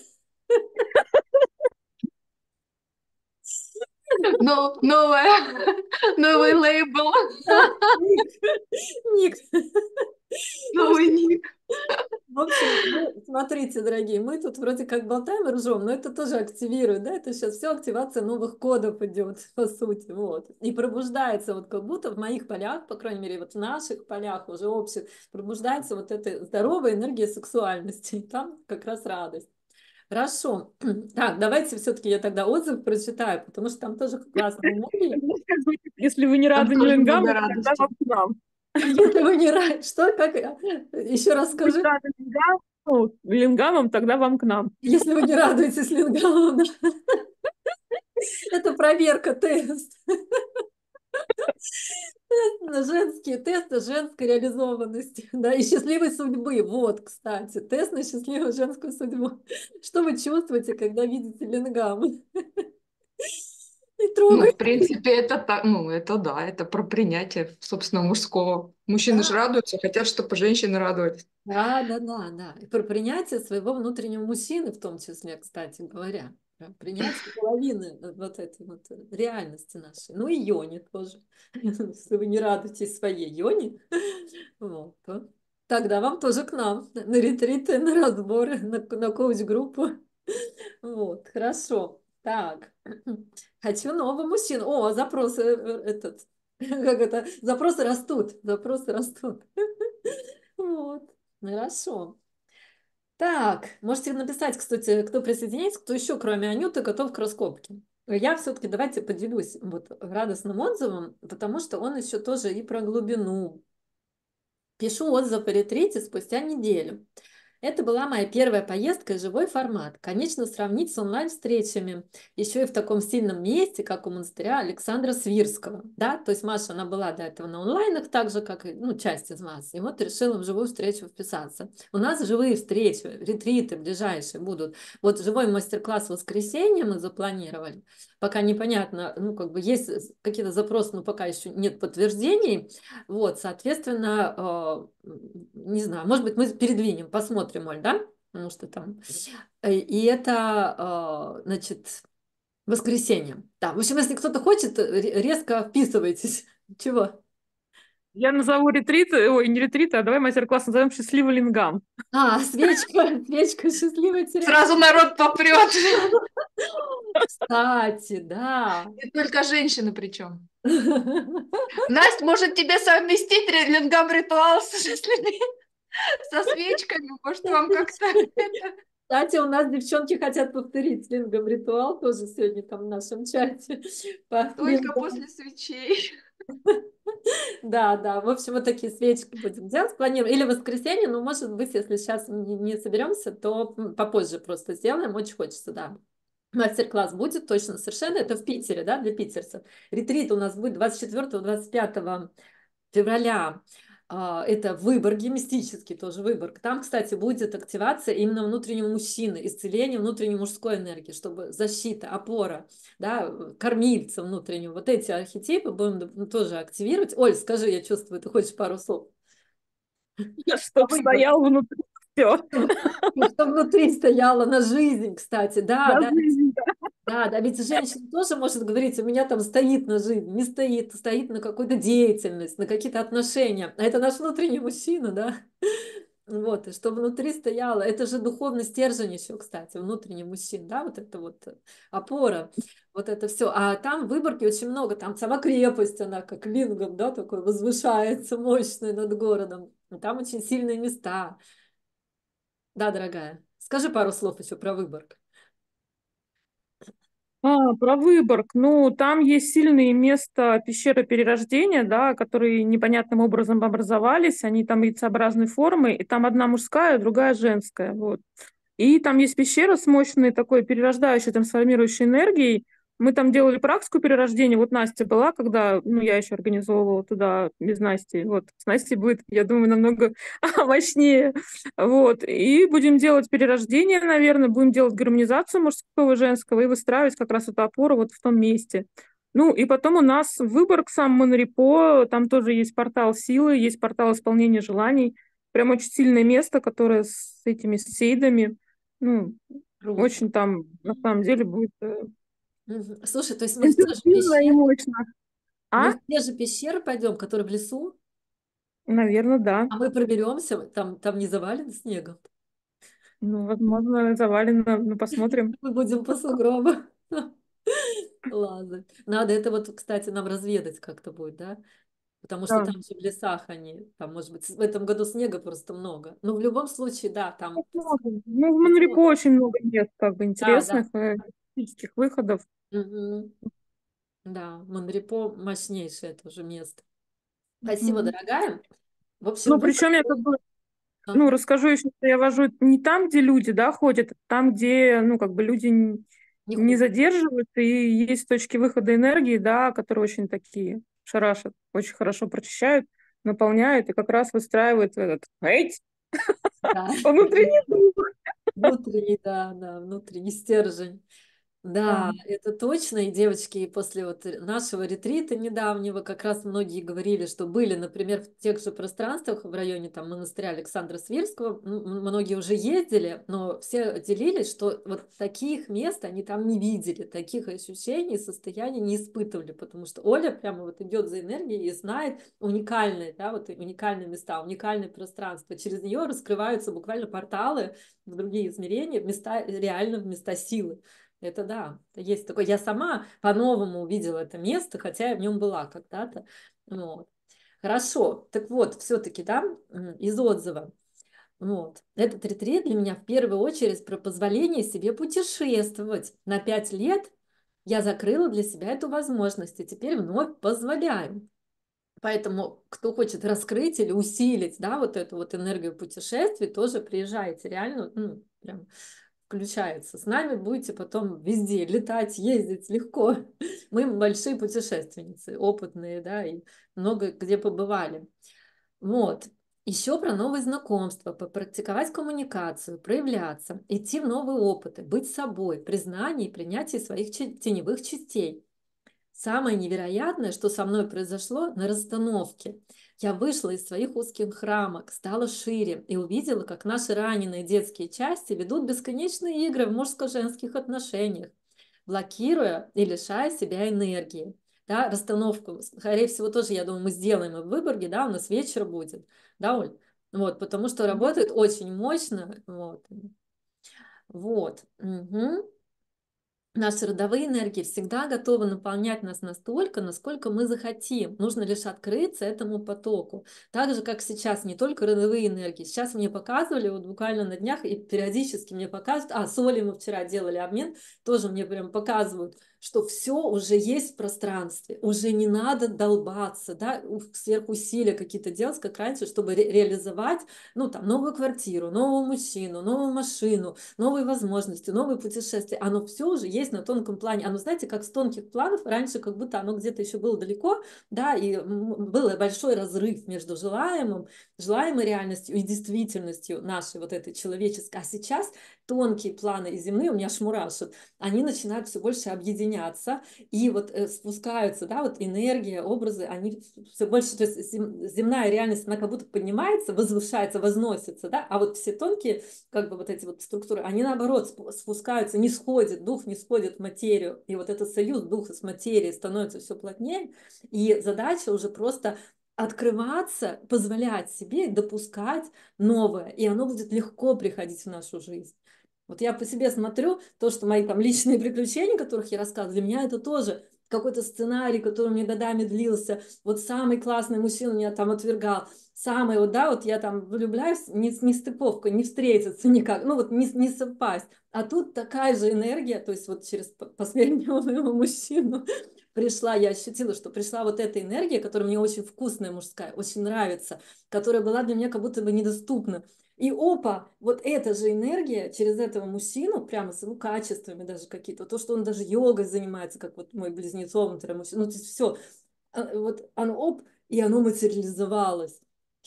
Но, новая, новый лейбл. Ник. Новый ник. В общем, ну, смотрите, дорогие, мы тут вроде как болтаем и ржем, но это тоже активирует, да, это сейчас все активация новых кодов идет, по сути, вот. И пробуждается вот как будто в моих полях, по крайней мере, вот в наших полях уже общих, пробуждается вот эта здоровая энергия сексуальности, и там как раз радость. Хорошо. Так, давайте все-таки я тогда отзыв прочитаю, потому что там тоже энергии. Если вы не рады Нилингаму, тогда вам к нам. Если вы не рады, что, как, еще раз скажи. Лингамом, тогда вам к нам. Если вы не радуетесь лингамом, это проверка, тест. Тест на женские тесты женской реализованности, да, и счастливой судьбы. Вот, кстати, тест на счастливую женскую судьбу. Что вы чувствуете, когда видите лингам? не Ну, трогай. в принципе, это так, ну, это да, это про принятие, собственно, мужского. Мужчины же Да. радуются, хотят, чтобы женщины радовались. Да, да, да, да. И про принятие своего внутреннего мужчины, в том числе, кстати говоря. Про принятие половины э, вот этой вот э, реальности нашей. Ну и Йони тоже. Если вы не радуетесь своей Йони, вот, то тогда вам тоже к нам на ретриты, на разборы, на, на коуч-группу. Вот, хорошо. Так, хочу нового мужчину. О, запросы э, этот, как это, запросы растут, запросы растут. Вот, хорошо. Так, можете написать, кстати, кто присоединяется, кто еще, кроме Анюты, готов к раскопке. Я все-таки давайте поделюсь вот радостным отзывом, потому что он еще тоже и про глубину. Пишу отзыв о ретрите спустя неделю. Это была моя первая поездка и живой формат. Конечно, сравнить с онлайн-встречами, еще и в таком сильном месте, как у монастыря Александра Свирского. Да? То есть Маша, она была до этого на онлайнах, так же, как и ну, часть из вас. И вот решила в живую встречу вписаться. У нас живые встречи, ретриты ближайшие будут. Вот живой мастер-класс в воскресенье мы запланировали. Пока непонятно, ну, как бы есть какие-то запросы, но пока еще нет подтверждений. Вот, соответственно, э, не знаю, может быть, мы передвинем, посмотрим, Оль, да? Потому что там... э, И это, э, значит, воскресенье. Да, в общем, если кто-то хочет, ре- резко вписывайтесь. Чего? Я назову ретрит, ой, не ретрит, а давай мастер-класс назовем «Счастливый лингам». А, свечка, свечка, счастливая теряет. Сразу народ попрет. Кстати, да. И только женщины причем. Настя, может тебе совместить лингам ритуал с счастливыми- со свечками? Может, вам как-то... Кстати, у нас девчонки хотят повторить лингом ритуал тоже сегодня там в нашем чате. Только лингам. после свечей. Да, да. В общем, вот такие свечки будем делать. Планируем. Или в воскресенье, но может быть, если сейчас не, соберемся, то попозже просто сделаем. Очень хочется, да. Мастер-класс будет точно совершенно. Это в Питере, да, для питерцев. Ретрит у нас будет 24-25 февраля. А, Это в Выборге, мистический тоже Выборг. Там, кстати, будет активация именно внутреннего мужчины, исцеление внутренней мужской энергии, чтобы защита, опора, да, кормильца внутреннего. Вот эти архетипы будем д- тоже активировать. Оль, скажи, я чувствую, ты хочешь пару слов. Чтоб Выбор. стоял внутри все. Ну, Что внутри стояло на жизнь, кстати, да, да, Да, да, ведь женщина тоже может говорить, у меня там стоит на жизнь, не стоит, стоит на какую-то деятельность, на какие-то отношения. А это наш внутренний мужчина, да? Вот, и что внутри стояло, это же духовный стержень еще, кстати, внутренний мужчин, да, вот это вот э, опора, вот это все. А там в Выборге очень много, там сама крепость, она как лингом, да, такой возвышается мощный над городом. Там очень сильные места. Да, дорогая, скажи пару слов еще про Выборг. А, про Выборг. Ну, там есть сильные места пещеры перерождения, да, которые непонятным образом образовались. Они там яйцеобразной формы, и там одна мужская, другая женская. Вот. И там есть пещера с мощной такой перерождающей, трансформирующей энергией. Мы там делали практику перерождения. Вот Настя была, когда, ну, я еще организовывала туда без Насти. Вот, с Настей будет, я думаю, намного мощнее. Вот. И будем делать перерождение, наверное, будем делать гармонизацию мужского и женского и выстраивать как раз эту опору вот в том месте. Ну, и потом у нас Выборг сам Монрепо, там тоже есть портал силы, есть портал исполнения желаний. Прям очень сильное место, которое с этими сейдами, ну, Круто. очень там, на самом деле, будет Слушай, то есть мы в те же интенсивно и пещеры, мощно. мы А? в те же пещеры пойдем, которые в лесу, Наверное, да. а мы проберемся, там, там не завалено снегом. Ну, возможно, завалено, ну, посмотрим. Мы будем по сугробам. Ладно. Надо это вот, кстати, нам разведать как-то будет, да? Потому что Да. там же в лесах они, там, может быть, в этом году снега просто много. Но в любом случае, да, там... Посмотрим. Ну, в Монрепо очень много мест, как бы, да. интересных, э, туристических выходов. Мгм. Да, Монрепо мощнейшее тоже место. Спасибо, Мгм. дорогая. В общем, Ну, выбор причем я как бы, А. ну, расскажу еще, что я вожу не там, где люди, да, ходят, а там, где, ну, как бы люди н- не не хуже. задерживаются, и есть точки выхода энергии, да, которые очень такие шарашат, очень хорошо прочищают, наполняют и как раз выстраивают этот эйт, Да. внутренний дух. Внутренний, да, да, внутренний стержень. Да, это точно. И девочки после вот нашего ретрита недавнего как раз многие говорили, что были, например, в тех же пространствах в районе там монастыря Александра Свирского, ну, многие уже ездили, но все делились, что вот таких мест они там не видели, таких ощущений, состояний не испытывали, потому что Оля прямо вот идет за энергией и знает уникальные, да, вот уникальные места, уникальные пространства. Через нее раскрываются буквально порталы в другие измерения, в места, реально в места силы. Это да, есть такое. Я сама по-новому увидела это место, хотя я в нем была когда-то. Вот. Хорошо, так вот, все-таки, да, из отзыва. Вот. Этот ретрит для меня в первую очередь про позволение себе путешествовать. На пять лет я закрыла для себя эту возможность, и теперь вновь позволяю. Поэтому, кто хочет раскрыть или усилить, да, вот эту вот энергию путешествий, тоже приезжайте, реально, ну, прям включается. С нами будете потом везде летать, ездить легко. Мы большие путешественницы, опытные, да, и много где побывали. Вот. Еще про новые знакомства, попрактиковать коммуникацию, проявляться, идти в новые опыты, быть собой, признание и принятие своих теневых частей. Самое невероятное, что со мной произошло на расстановке. Я вышла из своих узких рамок, стала шире и увидела, как наши раненые детские части ведут бесконечные игры в мужско-женских отношениях, блокируя и лишая себя энергии. Да, расстановку, скорее всего, тоже, я думаю, мы сделаем и в Выборге, да, у нас вечер будет, да, Оль? Вот, потому что работает очень мощно, вот. Вот. Угу. Наши родовые энергии всегда готовы наполнять нас настолько, насколько мы захотим. Нужно лишь открыться этому потоку. Так же, как сейчас, не только родовые энергии. Сейчас мне показывали, вот буквально на днях, и периодически мне показывают, а, с Олей мы вчера делали обмен, тоже мне прям показывают, что все уже есть в пространстве, уже не надо долбаться, да, сверхусилия какие-то делать, как раньше, чтобы ре реализовать, ну, там, новую квартиру, нового мужчину, новую машину, новые возможности, новые путешествия. Оно все уже есть на тонком плане. Оно, знаете, как с тонких планов, раньше как будто оно где-то еще было далеко, да, и был большой разрыв между желаемым, желаемой реальностью и действительностью нашей вот этой человеческой. А сейчас тонкие планы и земные, у меня аж мурашит, они начинают все больше объединяться и вот э, спускаются, да, вот энергия, образы, они все больше, то есть земная реальность, она как будто поднимается, возвышается, возносится, да, а вот все тонкие, как бы вот эти вот структуры, они наоборот спускаются, не сходят, дух не сходит в материю, и вот этот союз духа с материей становится все плотнее, и задача уже просто открываться, позволять себе допускать новое, и оно будет легко приходить в нашу жизнь. Вот я по себе смотрю, то, что мои там личные приключения, которых я рассказываю, для меня это тоже какой-то сценарий, который мне годами длился. Вот самый классный мужчина меня там отвергал. Самый вот, да, вот я там влюбляюсь, не, не стыковка, не встретиться никак, ну вот не, не совпасть. А тут такая же энергия, то есть вот через последнего моего мужчину пришла, я ощутила, что пришла вот эта энергия, которая мне очень вкусная, мужская, очень нравится, которая была для меня как будто бы недоступна. И опа, вот эта же энергия через этого мужчину, прямо с его качествами даже какие-то, то, что он даже йогой занимается, как вот мой близнецов, мужчина, ну, то есть все, а, вот оно оп, и оно материализовалось.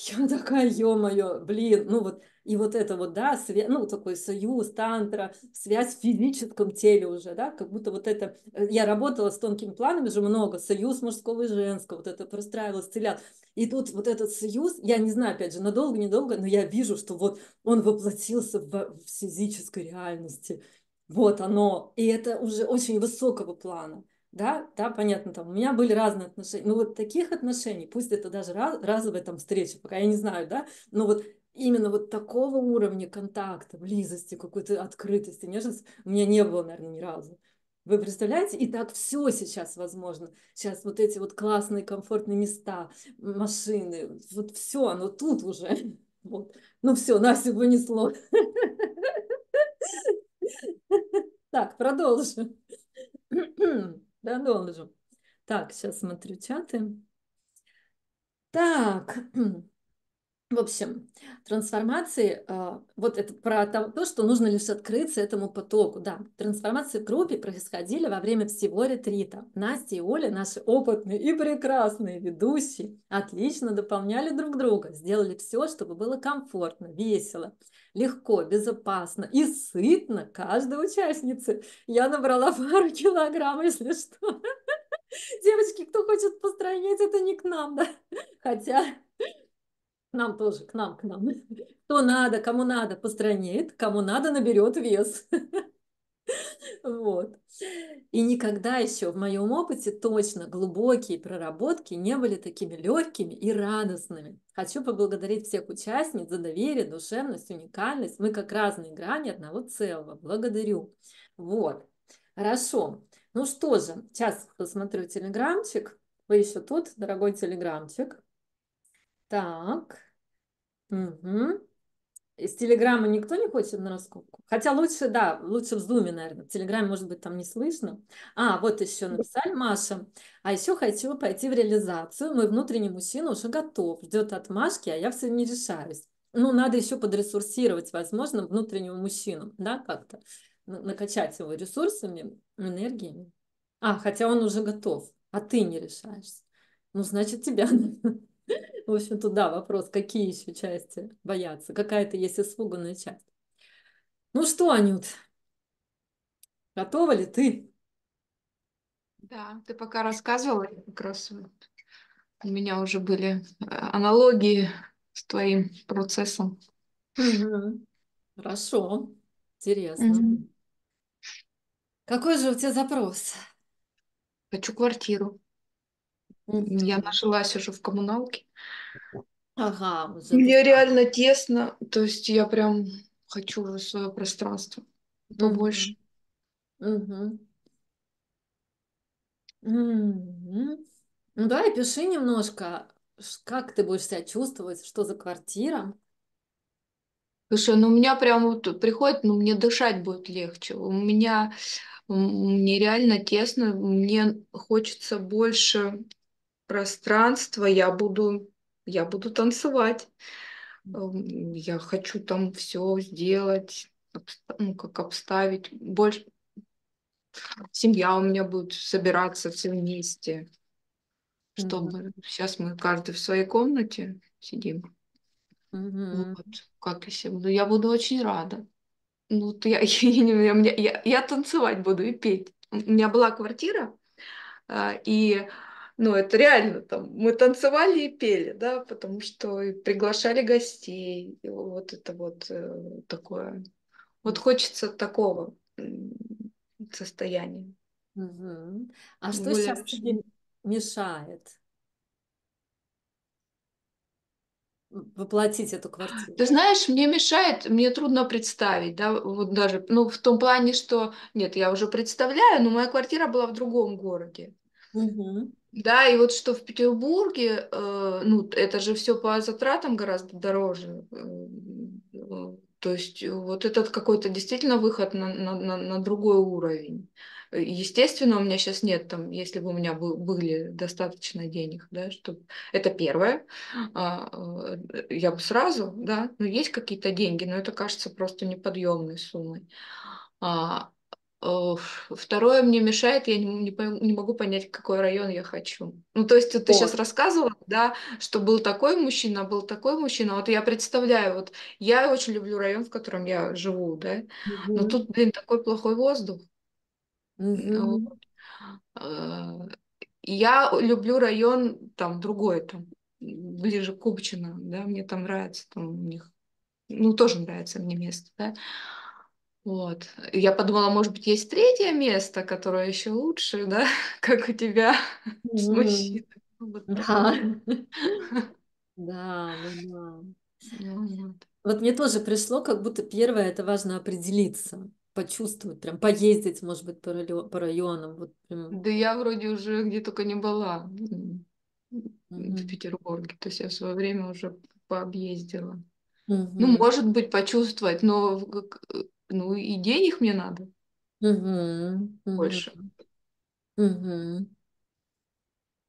Я такая, ё-моё, блин, ну вот, и вот это вот, да, свя... ну, такой союз, тантра, связь в физическом теле уже, да, как будто вот это, э, я работала с тонкими планами же много, союз мужского и женского, вот это простраивалось, целят. И тут вот этот союз, я не знаю, опять же, надолго, недолго, но я вижу, что вот он воплотился в, в физической реальности. Вот оно. И это уже очень высокого плана. Да, да, понятно, там у меня были разные отношения. Но вот таких отношений, пусть это даже раз, разовая там встреча, пока я не знаю, да, но вот именно вот такого уровня контакта, близости, какой-то открытости, нежности у меня не было, наверное, ни разу. Вы представляете? И так все сейчас возможно. Сейчас вот эти вот классные, комфортные места, машины, вот все, оно тут уже. Вот. Ну все, Настю вынесло. Так, продолжим. Продолжим. Так, сейчас смотрю чаты. Так, В общем, трансформации, а, вот это про то, что нужно лишь открыться этому потоку. Да, трансформации в группе происходили во время всего ретрита. Настя и Оля, наши опытные и прекрасные ведущие, отлично дополняли друг друга, сделали все, чтобы было комфортно, весело, легко, безопасно и сытно каждой участнице. Я набрала пару килограмм, если что. Девочки, кто хочет постройнеть, это не к нам, да? Хотя нам тоже, к нам, к нам. Кто надо, кому надо, постранеет, кому надо, наберет вес. Вот. И никогда еще в моем опыте точно глубокие проработки не были такими легкими и радостными. Хочу поблагодарить всех участниц за доверие, душевность, уникальность. Мы как разные грани одного целого. Благодарю. Вот. Хорошо. Ну что же, сейчас посмотрю телеграмчик. Вы еще тут, дорогой телеграмчик. Так. Угу. Из Телеграма никто не хочет на раскопку? Хотя лучше, да, лучше в Зуме, наверное. В Телеграме, может быть, там не слышно. А, вот еще написали Маша. А еще хочу пойти в реализацию. Мой внутренний мужчина уже готов, ждет отмашки, а я все не решаюсь. Ну, надо еще подресурсировать, возможно, внутреннего мужчину, да, как-то накачать его ресурсами, энергиями. А, хотя он уже готов, а ты не решаешься. Ну, значит, тебя В общем, туда вопрос, какие еще части боятся? Какая-то есть испуганная часть. Ну что, Анют, готова ли ты? Да, ты пока рассказывала, как раз у меня уже были э, аналогии с твоим процессом. Угу. Хорошо, интересно. Угу. Какой же у тебя запрос? Хочу квартиру. Я нажилась уже в коммуналке. Ага, Мне реально тесно, то есть я прям хочу уже свое пространство побольше. Угу. Угу. Ну давай пиши немножко, как ты будешь себя чувствовать, что за квартира. Слушай, ну у меня прям вот приходит, ну мне дышать будет легче. У меня мне реально тесно, мне хочется больше пространства, я буду, я буду танцевать. Эм, я хочу там все сделать, ну, как обставить. Больше семья у меня будет собираться все вместе, чтобы mm-hmm. сейчас мы каждый в своей комнате сидим. Mm-hmm. Вот, как я себе буду. Я буду очень рада. Ну, я, я, я, я, я танцевать буду и петь. У меня была квартира, а, и ну, это реально там, мы танцевали и пели, да, потому что и приглашали гостей, и вот это вот э, такое. Вот хочется такого состояния. Угу. А что Более сейчас тебе мешает воплотить эту квартиру? Ты знаешь, мне мешает, мне трудно представить, да, вот даже, ну, в том плане, что, нет, я уже представляю, но моя квартира была в другом городе. Да, и вот что в Петербурге, э, ну, это же все по затратам гораздо дороже. Э, то есть вот этот какой-то действительно выход на, на, на, на другой уровень. Естественно, у меня сейчас нет там, если бы у меня был, были достаточно денег, да, чтобы это первое, а, э, я бы сразу, да, ну есть какие-то деньги, но это кажется просто неподъемной суммой. А, Второе мне мешает, я не, не, не могу понять, какой район я хочу. Ну, то есть ты вот. сейчас рассказывала, да, что был такой мужчина, был такой мужчина. Вот я представляю, вот я очень люблю район, в котором я живу, да, угу. но тут, блин, такой плохой воздух. Угу. Вот. Я люблю район там другой, там ближе к Купчино, да, мне там нравится, там у них, ну, тоже нравится мне место, да. Вот. Я подумала, может быть, есть третье место, которое еще лучше, да, как у тебя с мужчиной. Да. Да, да, да. Вот. Мне тоже пришло, как будто первое, это важно определиться, почувствовать, прям поездить, может быть, по, по районам. Вот прям. Да я вроде уже где только не была в Петербурге. То есть я в свое время уже пообъездила. Ну, может быть, почувствовать, но ну и денег мне надо Угу, больше. Угу.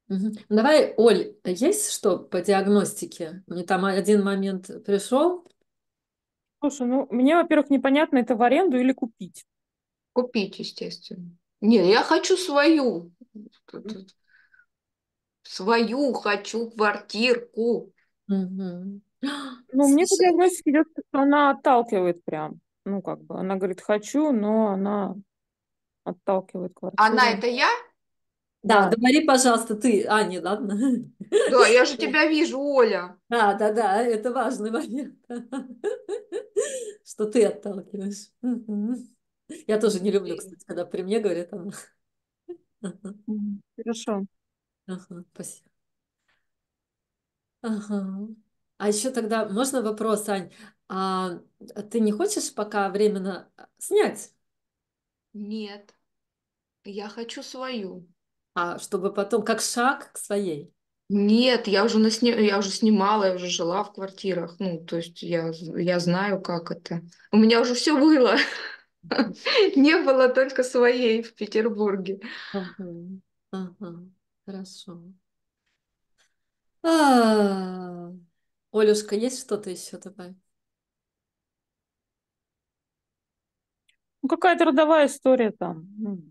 Мгм. Давай, Оль, есть что по диагностике? Мне там один момент пришел. Слушай, ну, мне, во-первых, непонятно, это в аренду или купить. Купить, естественно. Нет, я хочу свою. Свою хочу квартирку. Мгм. Ну, мне по диагностике идет, что она отталкивает прям. Ну, как бы, она говорит, хочу, но она отталкивает Она квартиру. это я? да, Да. говори, пожалуйста, ты, Аня, ладно? Да, я же тебя вижу, Оля. Да, да, да, это важный момент, что ты отталкиваешь. Я тоже не люблю, кстати, когда при мне говорят она. Хорошо. ага, спасибо. Ага. А еще тогда можно вопрос, Ань? А ты не хочешь пока временно а, снять, Нет, я хочу свою. а чтобы потом как шаг к своей? Нет, я уже, насни... я уже снимала, я уже жила в квартирах. Ну, то есть я, я знаю, как это. У меня уже все было. Не было только своей в Петербурге. Ага, ага, хорошо. А, Олюшка, есть что-то еще давай? Ну, какая-то родовая история там. Ну.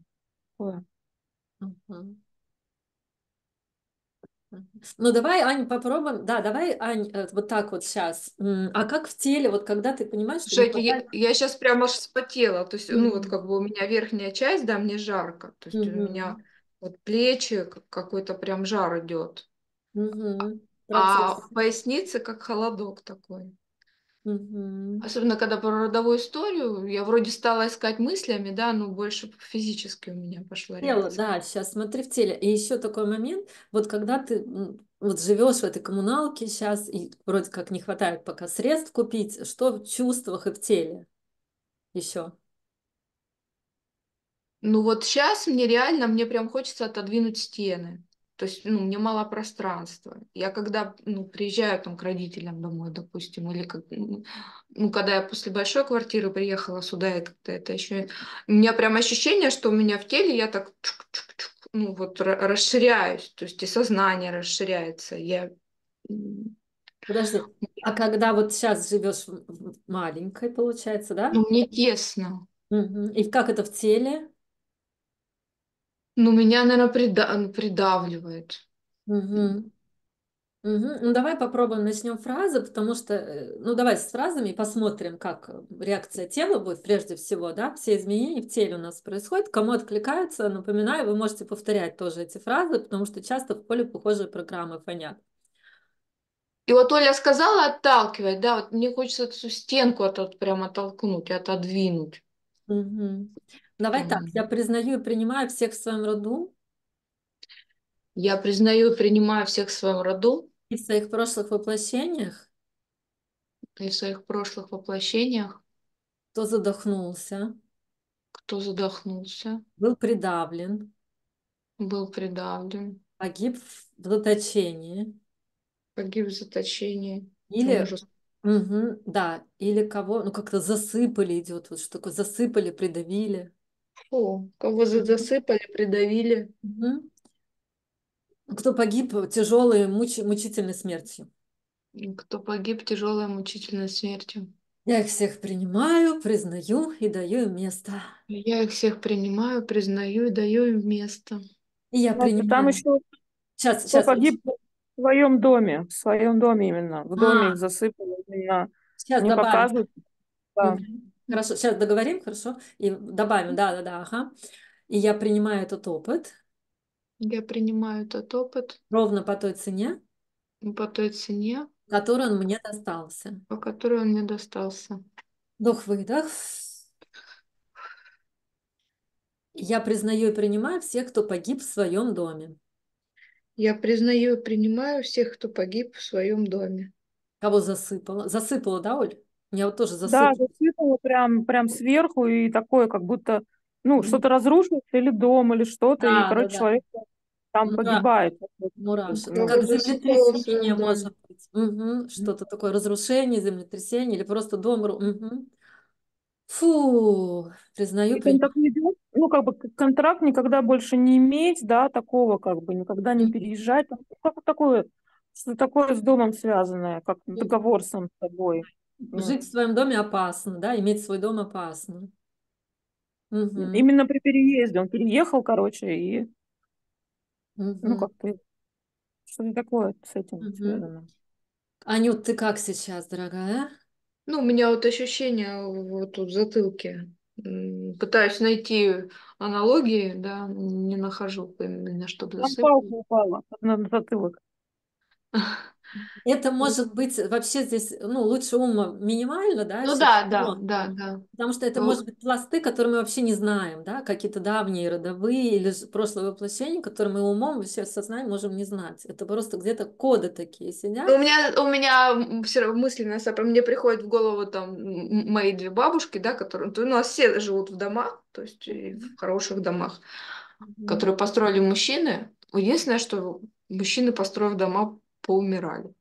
Ну, давай, Ань, попробуем. Да, давай, Ань, э, вот так вот сейчас. А как в теле, вот когда ты понимаешь, что Слушайте, я, хватает... я сейчас прям аж вспотела. То есть, ну, вот как бы у меня верхняя часть, да, мне жарко. То есть у меня вот плечи, как- какой-то прям жар идет. мгм. А в пояснице как холодок такой. Мгм. Особенно когда про родовую историю, я вроде стала искать мыслями, да, но больше физически у меня пошла Тело, реакция. да, сейчас смотри в теле. И еще такой момент, вот когда ты вот живешь в этой коммуналке сейчас, и вроде как не хватает пока средств купить, что в чувствах и в теле еще? Ну вот сейчас мне реально, мне прям хочется отодвинуть стены. То есть, ну, мне мало пространства. Я когда, ну, приезжаю там к родителям домой, допустим, или как, ну, когда я после большой квартиры приехала сюда, это, это еще... У меня прям ощущение, что у меня в теле я так, ну, вот ра- расширяюсь, то есть и сознание расширяется. Я... Подожди, а когда вот сейчас живешь маленькой, получается, да? Ну, мне тесно. Мгм. И как это в теле? Ну, меня, наверное, придавливает. Мгм. Мгм. Ну, давай попробуем, начнем фразы, потому что, э, ну, давай с фразами посмотрим, как э, реакция тела будет прежде всего, да, все изменения в теле у нас происходят, кому откликаются, напоминаю, вы можете повторять тоже эти фразы, потому что часто в поле похожие программы фонят. И вот Оля сказала отталкивать, да, вот мне хочется эту стенку от, от прям оттолкнуть, отодвинуть. Мгм. Давай так, я признаю и принимаю всех в своем роду. Я признаю и принимаю всех в своем роду. И в своих прошлых воплощениях, и в своих прошлых воплощениях, кто задохнулся, кто задохнулся, был придавлен, был придавлен, погиб в заточении. Погиб в заточении. или Ужас. Мгм, да, или кого, ну как-то засыпали идет, вот что такое засыпали, придавили. Фу, кого за- засыпали, придавили, Мгм. Кто погиб тяжелой, муч- мучительной смертью. кто погиб тяжелой мучительной смертью. Я их всех принимаю, признаю и даю им место. Я их всех принимаю, признаю и даю им место. И я Знаете, Там принимаю. еще Сейчас, кто сейчас, погиб в своем доме, в своем доме именно. В доме А, их засыпали именно. сейчас Не добавим. показывают. Да. Мгм. Хорошо, сейчас договорим, хорошо? И добавим, да, да, да, ага. И я принимаю этот опыт Я принимаю этот опыт ровно по той цене, по той цене, которой он мне достался. по которой он мне достался. Вдох-выдох. Я признаю и принимаю всех, кто погиб в своем доме. Я признаю и принимаю всех, кто погиб в своем доме. Кого засыпало? Засыпало, да, Оль? Меня вот тоже Да, засыпало прям, прям сверху и такое, как будто, ну, Мгм. что-то разрушилось, или дом, или что-то, и, Да, да, короче, да. человек там Мура- погибает. Мураши. Ну, Как засыпало в землетрясение доме. может быть. Мгм. Что-то такое разрушение, землетрясение или просто дом. Мгм. Фу, признаю, принимаю. так не идет, ну, как бы контракт никогда больше не иметь, да, такого, как бы, никогда не переезжать. Ну, Как такое, что такое с домом связанное, как договор сам с собой. Жить в своем доме опасно, да, иметь свой дом опасно. Мгм, Именно при переезде. Он переехал, короче, и, ну, мгм, как-то что-то такое с этим мгм. связано. Анют, ты как сейчас, дорогая? Ну, у меня вот ощущение вот тут в затылке. Пытаюсь найти аналогии, да, не нахожу именно, чтобы Там засыпать. палка упала на затылок. Это может быть вообще здесь, ну, лучше ума минимально, да, Ну да, да, да, да. Потому что это Ну, может быть пласты, которые мы вообще не знаем, да, какие-то давние родовые или прошлые воплощения, которые мы умом вообще в сознании можем не знать. Это просто где-то коды такие сидят. У меня, у меня все равно мысленно мне приходит в голову там мои две бабушки, да, которые, то у нас все живут в домах, то есть в хороших домах, Мгм. которые построили мужчины. Единственное, что мужчины, построив дома, поумирали.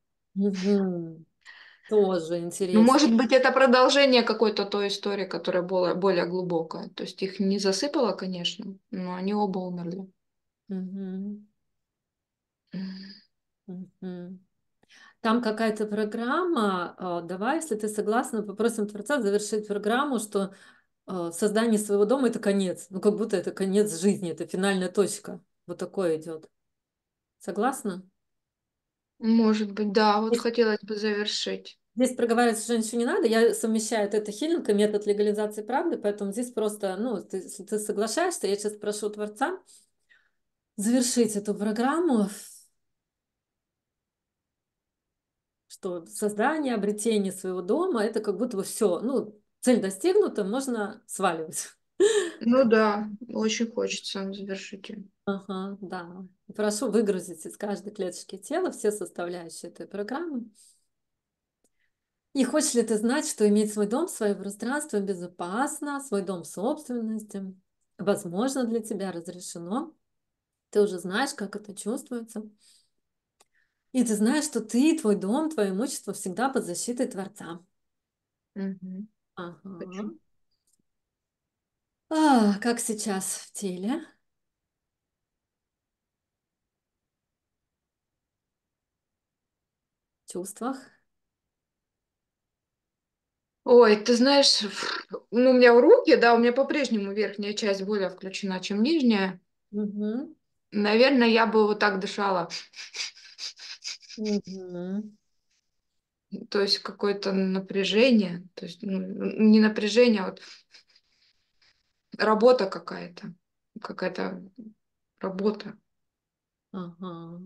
Тоже Ну, интересно. может быть, это продолжение какой-то той истории, которая более, более глубокая. То есть их не засыпало, конечно, но они оба умерли. Там какая-то программа, а, давай, если ты согласна, попросим Творца завершить программу, что а, создание своего дома– это конец. Ну, как будто это конец жизни, это финальная точка. Вот такое идет. Согласна? Может быть, да, вот Здесь хотелось бы завершить. здесь проговаривать с женщине не надо. Я совмещаю это хилинг и метод легализации правды, поэтому здесь просто, ну, ты- ты соглашаешься, я сейчас прошу Творца завершить эту программу, что создание, обретение своего дома, это как будто бы все, ну, цель достигнута, можно сваливать. Ну да, очень хочется завершить. Ага, да. Прошу выгрузить из каждой клеточки тела все составляющие этой программы. И хочешь ли ты знать, что иметь свой дом, свое пространство безопасно, свой дом собственности, возможно для тебя, разрешено. Ты уже знаешь, как это чувствуется. И ты знаешь, что ты, твой дом, твое имущество всегда под защитой Творца. Мгм. Ага. Хочу. А, как сейчас в теле? Чувствах? Ой, ты знаешь, ну, у меня в руки, да, у меня по-прежнему верхняя часть более включена, чем нижняя. Мгм. Наверное, я бы вот так дышала. Мгм. То есть какое-то напряжение, то есть ну, не напряжение, а вот работа какая-то, какая-то работа. Ага.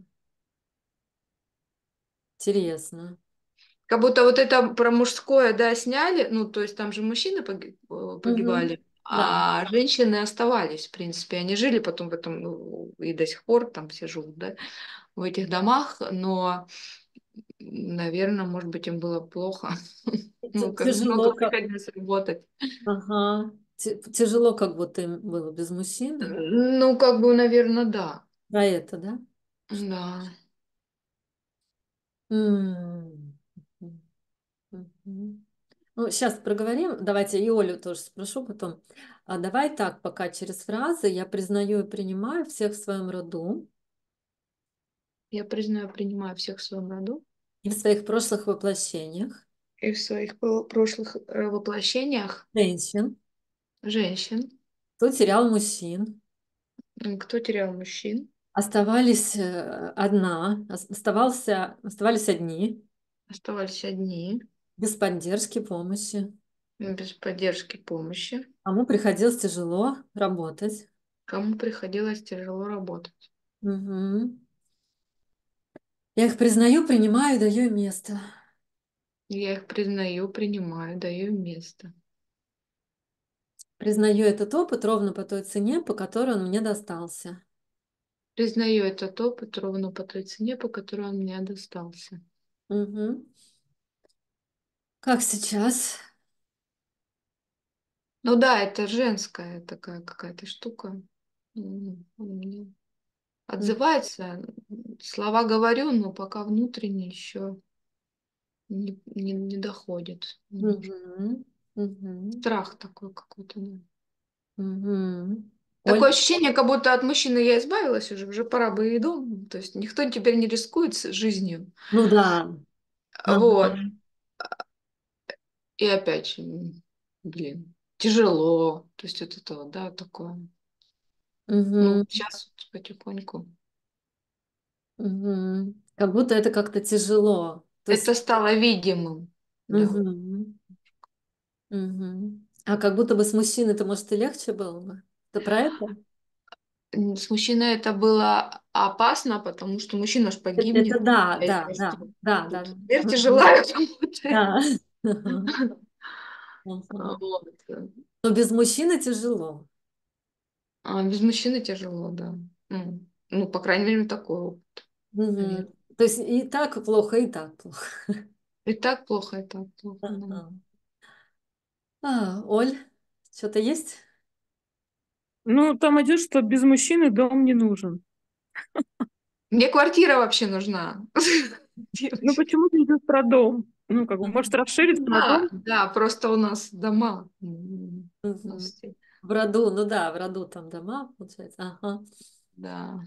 Интересно. Как будто вот это про мужское, да, сняли, ну, то есть там же мужчины э, погибали, Да. а женщины оставались, в принципе. Они жили потом в этом, ну, и до сих пор там все живут, да, в этих домах, но, наверное, может быть, им было плохо. Ну, как Тяжело как. приходилось работать. Ага. Тяжело как будто им было без мужчин, да? Ну, как бы, наверное, да. Про это, да? Да. М. Мгм. Ну, сейчас проговорим. Давайте и Олю тоже спрошу потом. А давай так, пока через фразы я признаю и принимаю всех в своем роду Я признаю, принимаю всех в своем роду и в своих прошлых воплощениях и в своих про- прошлых э, воплощениях женщин, женщин, кто терял мужчин, м, кто терял мужчин, оставались э, одна, ос- оставался, оставались одни, оставались одни, без поддержки, помощи. без поддержки помощи, Кому приходилось тяжело работать. кому приходилось тяжело работать. Мгм. Я их признаю, принимаю, даю им место. Я их признаю, принимаю, даю им место. Признаю этот опыт ровно по той цене, по которой он мне достался. Признаю этот опыт ровно по той цене, по которой он мне достался. Мгм. Как сейчас? Ну да, это женская такая какая-то штука. М, у меня М. Отзывается, слова говорю, но пока внутренне еще не, не, не доходит. Мгм. Мгм. Страх такой какой-то. да. Такое Оль? ощущение, как будто от мужчины я избавилась уже, уже пора бы и дом. То есть никто теперь не рискует с жизнью. Ну да. Вот. Ага. И опять, блин, тяжело. То есть вот это вот, да, такое. Ну, Мгм. сейчас потихоньку. Мгм. Как будто это как-то тяжело. То есть, Это стало видимым. Да. мгм. Мгм. А как будто бы с мужчиной-то, может, и легче было бы? Ты про это? С мужчиной это было опасно, потому что мужчина ж Это, погибнет. это да, Я да, сейчас да, да, да. смерти кому-то. Да. Ага. Вот. Но без мужчины тяжело. А без мужчины тяжело, да. Ну, по крайней мере, такой опыт. То есть и так плохо, и так плохо. И так плохо, и так плохо. да. А, Оль, что-то есть? Ну, там идет, что без мужчины дом не нужен. Мне квартира вообще нужна. Ну, Девочки. почему-то идет про дом. Ну, как бы, может расшириться на Да, дом. да, просто у нас дома. В роду, ну да, в роду там дома, получается. Ага. Да.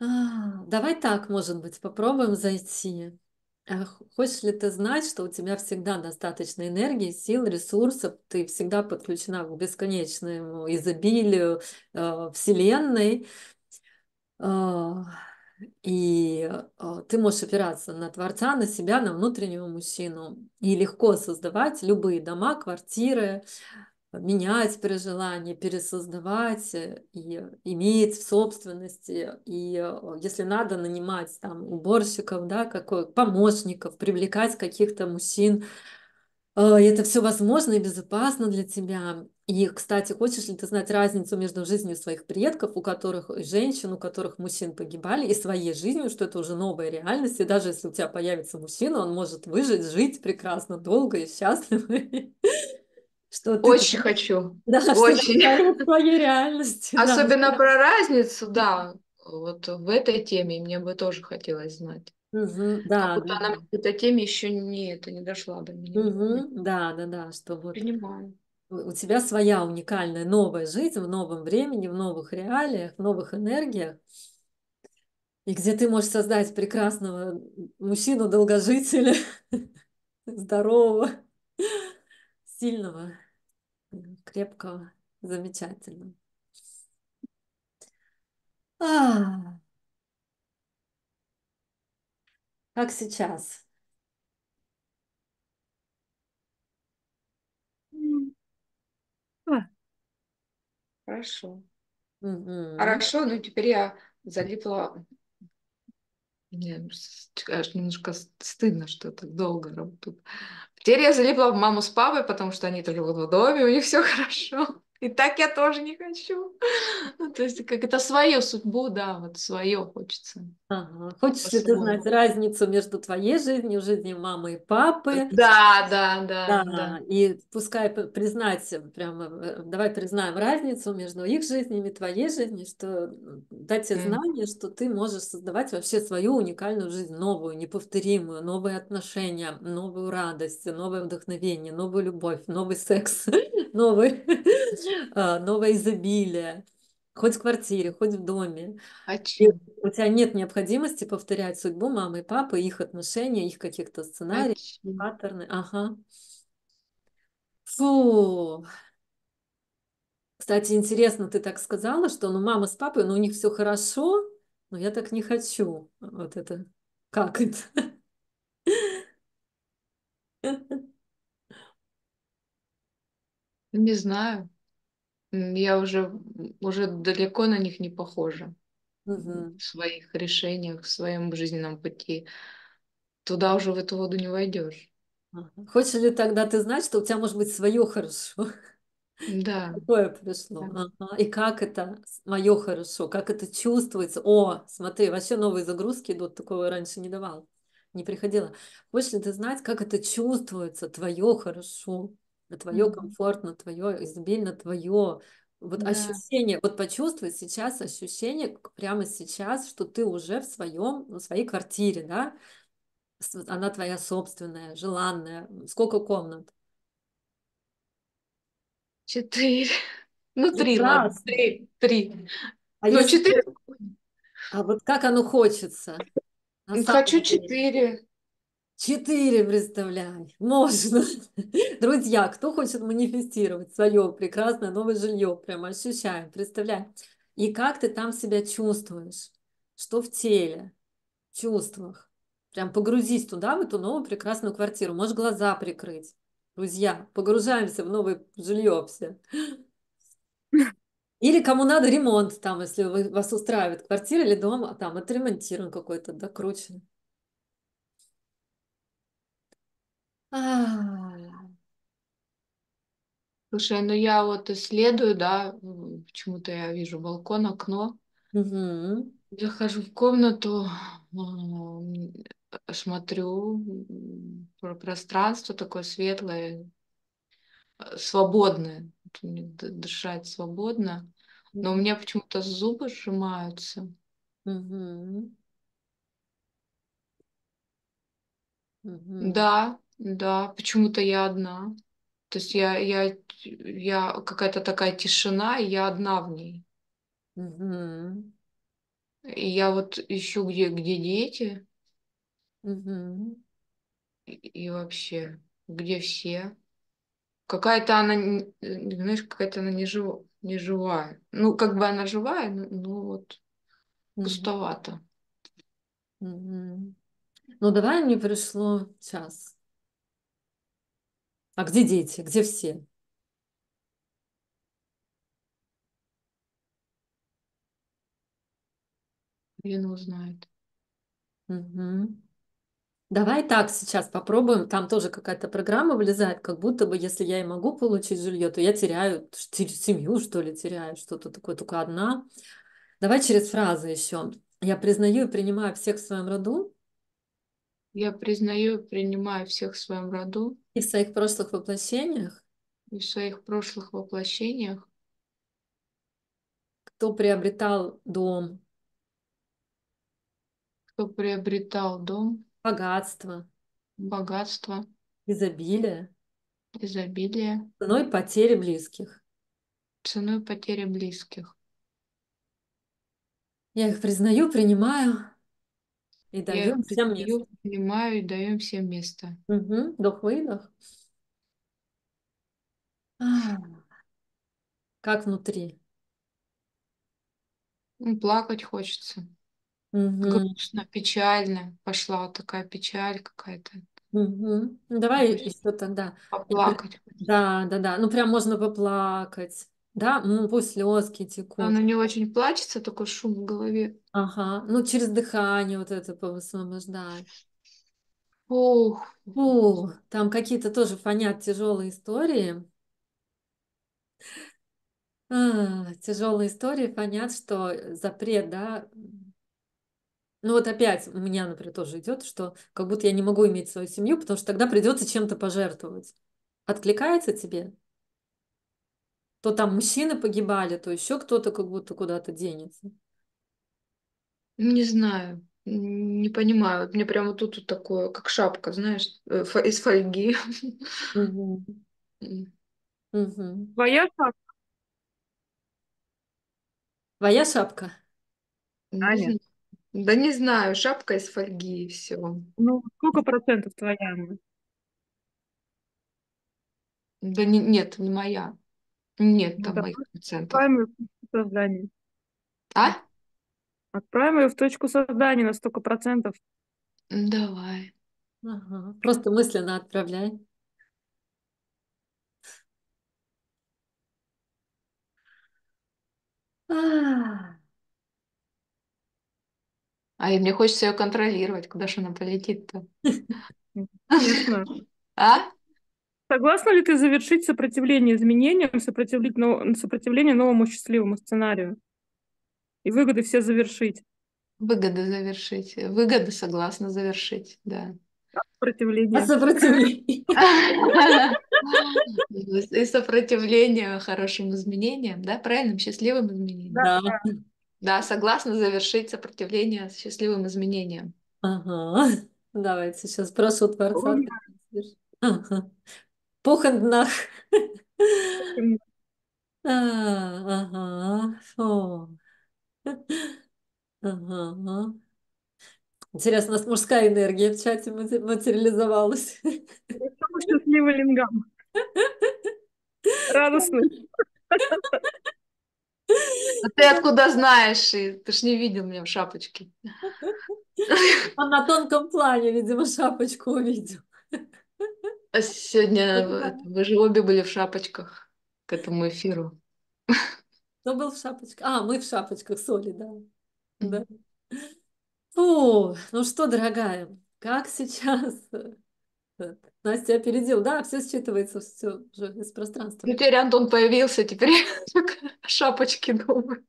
А, давай так, может быть, попробуем зайти. А Хочешь ли ты знать, что у тебя всегда достаточно энергии, сил, ресурсов, ты всегда подключена к бесконечному изобилию э, Вселенной, а, и а, ты можешь опираться на Творца, на себя, на внутреннего мужчину, и легко создавать любые дома, квартиры, менять при желании, пересоздавать э, и иметь в собственности, и э, если надо, нанимать там уборщиков, да, какой, помощников, привлекать каких-то мужчин. Э, Это все возможно и безопасно для тебя. И, кстати, хочешь ли ты знать разницу между жизнью своих предков, у которых женщин, у которых мужчин погибали, и своей жизнью, что это уже новая реальность, и даже если у тебя появится мужчина, он может выжить, жить прекрасно, долго и счастливо, что ты Очень хочу. да, что Очень. это в твоей реальности, да. Особенно про разницу, да. Вот в этой теме мне бы тоже хотелось знать. Как да, будто да, она в этой теме еще не, это не дошла до меня. Мгм, да, да, да, что вот Понимаю. у тебя своя уникальная новая жизнь в новом времени, в новых реалиях, в новых энергиях, и где ты можешь создать прекрасного мужчину, долгожителя, здорового, сильного, крепкого, замечательного. А, как сейчас? А, Хорошо. Мгм. Хорошо, ну теперь я залипла. Мне аж немножко стыдно, что так долго работают. Теперь я залипла в маму с папой, потому что они живут в доме, у них все хорошо. И так я тоже не хочу. Ну, то есть как это свою судьбу, да, вот свое хочется. Ага. Хочешь ли ты знать разницу между твоей жизнью, жизнью мамы и папы? Да, да, да, да. Да, и пускай признать, э, прямо, э, давай признаем разницу между их жизнями и твоей жизнью, что дать тебе знание, что ты можешь создавать вообще свою уникальную жизнь, новую, неповторимую, новые отношения, новую радость, новое вдохновение, новую любовь, новый секс, новый, а, новое изобилие, хоть в квартире, хоть в доме. Хочу. у тебя нет необходимости повторять судьбу мамы и папы, их отношения, их каких-то сценариев, Хочу. паттерны. Ага. Фу. Кстати, интересно, ты так сказала, что ну мама с папой, ну у них все хорошо, но я так не хочу. Вот это как это? Не знаю. Я уже, уже далеко на них не похожа. Мгм. В своих решениях, в своем жизненном пути. Туда уже в эту воду не войдешь. Хочешь ли тогда ты знать, что у тебя может быть свое хорошо? Да. Какое пришло? да. Ага. И как это мое хорошо? Как это чувствуется? О, смотри, вообще новые загрузки идут, такого раньше не давал, не приходило. Хочешь ли ты знать, как это чувствуется, твое хорошо, твое Мгм. комфортно, твое изобильно, твое вот Да. ощущение, вот почувствуй сейчас ощущение прямо сейчас, что ты уже в своем, в своей квартире, да, она твоя собственная, желанная, сколько комнат? Четыре. Ну, три, ладно. Три. Три. А Ну, если четыре. А вот как оно хочется? На Хочу четыре. Четыре, представляй. Можно. Друзья, кто хочет манифестировать свое прекрасное новое жилье, прям ощущаем, представляем. И как ты там себя чувствуешь? Что в теле, в чувствах? Прям погрузись туда, в эту новую прекрасную квартиру. Можешь глаза прикрыть. Друзья, погружаемся в новое жилье все. Или кому надо ремонт там, если вас устраивает квартира или дом, а там отремонтирован какой-то, докручен. А, Слушай, ну я вот исследую, да, почему-то я вижу балкон, окно. мгм, Захожу в комнату, м, смотрю, про- пространство такое светлое, э, свободное. Дышать свободно. Но у меня почему-то зубы сжимаются. мгм, мгм, Да, да, почему-то я одна. То есть я, я, я какая-то такая тишина, и я одна в ней. мгм, И я вот ищу, где, где дети, мгм, и, и вообще, где все. Какая-то она, э, знаешь, какая-то она не, жив, не живая. Ну, как бы она живая, но, но вот пустовато. мгм. Ну, давай мне пришло час. А где дети? Где все? Хрен его знает. Мгм. Давай так сейчас попробуем. Там тоже какая-то программа вылезает, как будто бы, если я и могу получить жилье, то я теряю семью, что ли, теряю, что-то такое, только одна. Давай через фразы еще. Я признаю и принимаю всех в своем роду Я признаю и принимаю всех в своем роду. И в своих прошлых воплощениях, и в своих прошлых воплощениях, кто приобретал дом, кто приобретал дом, богатство, богатство, изобилие, изобилие, ценой потери близких. ценой потери близких. Я их признаю, принимаю и их всем место. принимаю и даю им всем место. Мгм. Вдох-выдох. Как внутри. Ну, плакать хочется. Мгм. Грустно, печально. Пошла такая печаль какая-то. Ну, давай еще тогда. Поплакать. Да, да, да. Ну, прям можно поплакать. Да, ну, пусть слезки текут. Она не очень плачется, такой шум в голове. Ага. Ну, через дыхание вот это повысвобождать. Ох, Фу, там какие-то тоже фонят тяжелые истории. А, тяжелые истории фонят, что запрет, да. Ну вот опять у меня, например, тоже идет, что как будто я не могу иметь свою семью, потому что тогда придется чем-то пожертвовать. Откликается тебе? То там мужчины погибали, то еще кто-то как будто куда-то денется. не знаю. Не понимаю. Вот Мне прямо тут вот такое, как шапка, знаешь, э, из фольги. М, Мгм. Твоя шапка, Твоя шапка? Аня? Да не знаю, шапка из фольги и все. Ну, сколько процентов твоя? Да не, нет, не моя. Нет Ну, там моих отправим ее в точку создания. А? Отправим ее в точку создания на столько процентов. Давай. Ага. Просто мысленно отправляй. А, А и мне хочется ее контролировать, куда же она полетит-то. А? Согласна ли ты завершить сопротивление изменениям, сопротивлять нов- сопротивление новому счастливому сценарию? И выгоды все завершить. Выгоды завершить. Выгоды согласна завершить, да. а Сопротивление. сопротивление? И сопротивление хорошим изменениям, да, правильным, счастливым изменениям. Да. Да, согласна завершить сопротивление счастливым изменениям. Ага. Давайте сейчас прошу Творца. Ага. Похотнах. А, ага. Фу. Ага. Интересно, у нас мужская энергия в чате мате- материализовалась. Счастливый лингам. Радостный. А ты откуда знаешь? Ты ж не видел меня в шапочке. Он на тонком плане, видимо, шапочку увидел. А сегодня вы же обе были в шапочках к этому эфиру. Кто был в шапочках? А, мы в шапочках соли, да. Да. Фу, ну что, дорогая, как сейчас? Настя опередил. Да, все считывается, все уже из пространства. Теперь Антон появился, теперь шапочки думаю.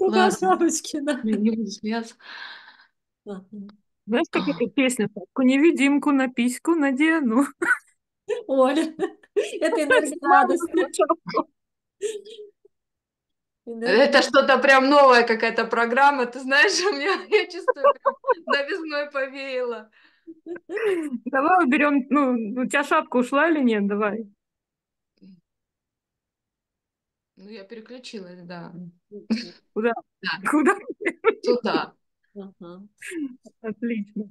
Только шапочке, да. Не не буду смеяться. Знаешь, как эта песня? Невидимку на письку надену. Оля, это энергия радости. Это что-то прям новая какая-то программа, ты знаешь, у меня, я чувствую, новизной повеяло. Давай уберем, ну, у тебя шапка ушла или нет? Давай. Ну, я переключилась, да, Куда? Да. Куда? туда. Ага. Отлично.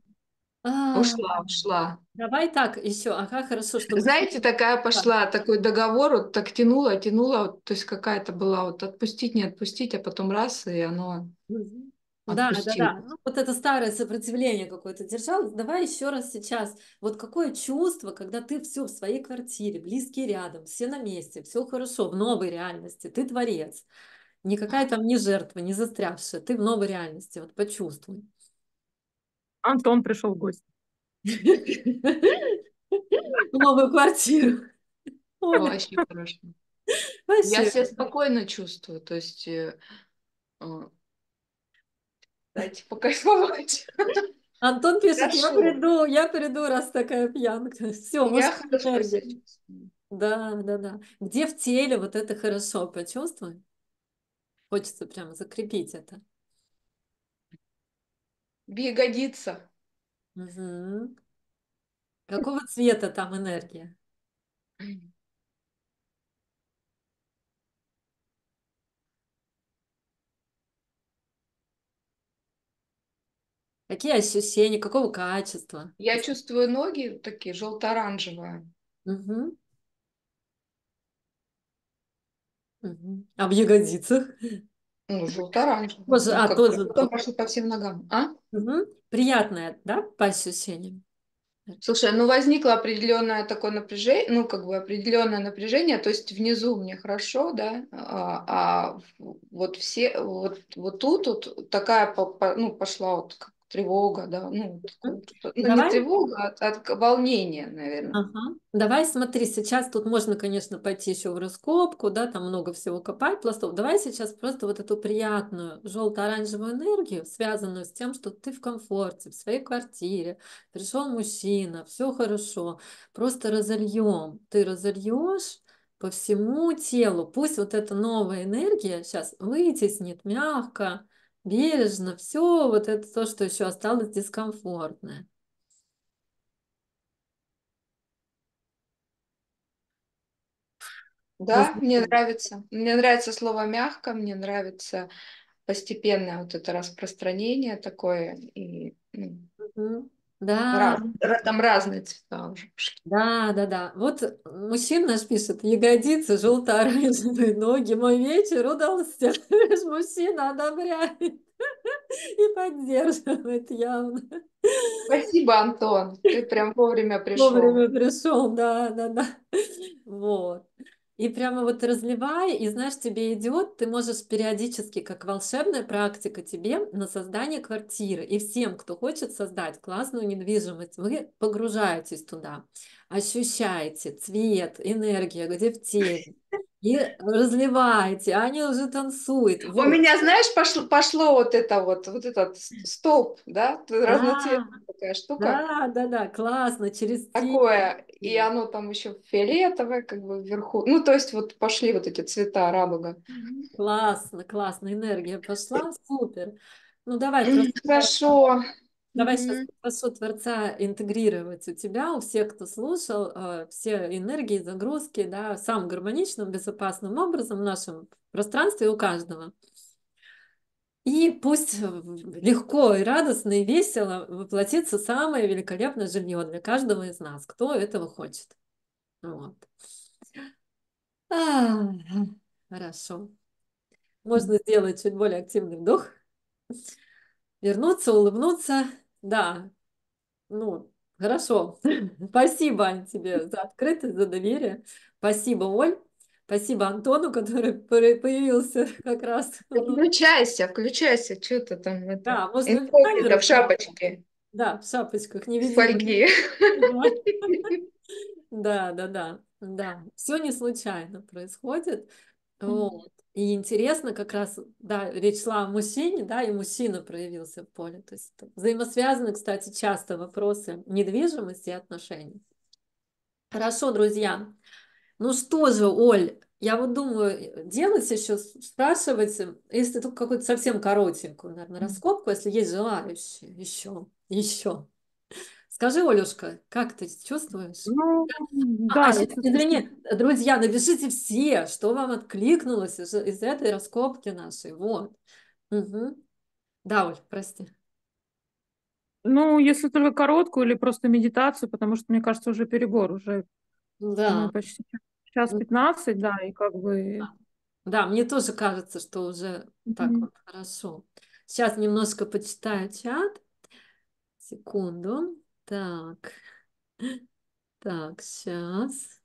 А, Ушла, ушла. Давай так, еще. Ага, хорошо, чтобы... Знаете, такая пошла, такой договор, вот так тянула, тянула, вот, то есть какая-то была вот отпустить, не отпустить, а потом раз, и оно Мгм. Да, да, да. отпустило. Ну, вот это старое сопротивление какое-то держалось. Давай еще раз сейчас. Вот какое чувство, когда ты все в своей квартире, близкие рядом, все на месте, все хорошо, в новой реальности, ты творец. Никакая там не жертва, не застрявшая. Ты в новой реальности. Вот почувствуй. Антон пришел в гости. В новую квартиру. Вообще хорошо. Я себя спокойно чувствую, то есть э, э, дайте покайфовать. Антон пишет, я приду, я приду, раз такая пьянка. Все, Я хорошо. Да, да, да. Где в теле вот это хорошо, почувствуй. Хочется прямо закрепить это. В ягодица. Мгм. Какого цвета там энергия? Какие ощущения, какого качества? Я чувствую ноги такие желто-оранжевые. Мгм. А в ягодицах? Ну. Тоже, Ну, а, как тоже. будто пошли по всем ногам. А? Мгм. Приятное, да, по ощущениям? Слушай, ну возникло определенное такое напряжение, ну как бы определенное напряжение, то есть внизу мне хорошо, да, а, а вот все, вот, вот тут вот такая, ну пошла вот тревога, да, ну, ну, Давай. не тревога, а от, от волнения, наверное. Ага. Давай смотри, сейчас тут можно, конечно, пойти еще в раскопку, да, там много всего копать, пластов. Давай сейчас просто вот эту приятную желто-оранжевую энергию, связанную с тем, что ты в комфорте, в своей квартире, пришел мужчина, все хорошо, просто разольем. Ты разольешь по всему телу. Пусть вот эта новая энергия сейчас вытеснит мягко, бережно все вот это то, что еще осталось дискомфортное. Да, мне нравится. Мне нравится слово мягко, мне нравится постепенное вот это распространение такое. И, Мгм. Да, раз- ра- там разные цвета уже да, да, да. Вот мужчина наш пишет, ягодицы, желто-оранжевые ноги, мой вечер удался. Мужчина одобряет и поддерживает явно. Спасибо, Антон. Ты прям вовремя пришел. Вовремя пришел, да, да, да. Вот. И прямо вот разливай, и знаешь, тебе идет, ты можешь периодически, как волшебная практика тебе на создание квартиры. И всем, кто хочет создать классную недвижимость, вы погружаетесь туда, ощущаете цвет, энергия, где в теле. И разливаете, а они уже танцуют. У Вот. меня, знаешь, пошло, пошло вот это вот, вот этот с- столб, да, разноцветная такая штука. Да, да, да, классно, через. Такое, и оно там еще фиолетовое, как бы вверху. Ну, то есть вот пошли вот эти цвета радуга. Классно, классно, энергия пошла, супер. Ну давай просто Хорошо. Давай сейчас прошу Творца интегрировать у тебя, у всех, кто слушал, э, все энергии, загрузки, да, самым гармоничным, безопасным образом в нашем пространстве у каждого. И пусть легко и радостно и весело воплотится самое великолепное жилье для каждого из нас, кто этого хочет. Вот. А, хорошо. Можно сделать чуть более активный вдох. Вернуться, улыбнуться. Да, ну, хорошо. Спасибо тебе за открытость, за доверие. Спасибо, Оль. Спасибо Антону, который появился как раз. Включайся, включайся, что ты там это. Да, можно в шапочке. Да, в шапочках, не видно. Фольги. Да, да, да, да. Все не случайно происходит. Вот. И интересно как раз, да, речь шла о мужчине, да, и мужчина проявился в поле. То есть взаимосвязаны, кстати, часто вопросы недвижимости и отношений. Хорошо, друзья. Ну что же, Оль, я вот думаю, делать еще, спрашивать, если только какую-то совсем коротенькую, наверное, раскопку, если есть желающие еще, еще. Скажи, Олюшка, как ты чувствуешь? Ну, а, да, а, сейчас, извини, друзья, напишите все, что вам откликнулось из, из этой раскопки нашей. Вот. Угу. Да, Оль, прости. Ну, если только короткую или просто медитацию, потому что, мне кажется, уже перебор, уже да. ну, почти Час 15, да, и как бы... Да, мне тоже кажется, что уже mm-hmm. так вот хорошо. Сейчас немножко почитаю чат. Секунду. Так. Так, сейчас.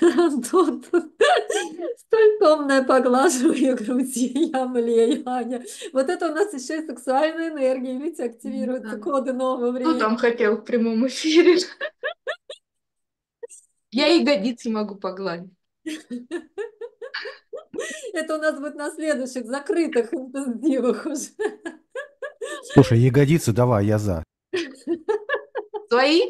Антон, столь томное поглаживание груди, я млею, Аня. Вот это у нас еще и сексуальная энергия, видите, активируются да. коды нового времени. Кто там хотел в прямом эфире? Я ягодицы могу погладить. Это у нас будет на следующих закрытых интенсивах уже. Слушай, ягодицы давай, я за. Твои?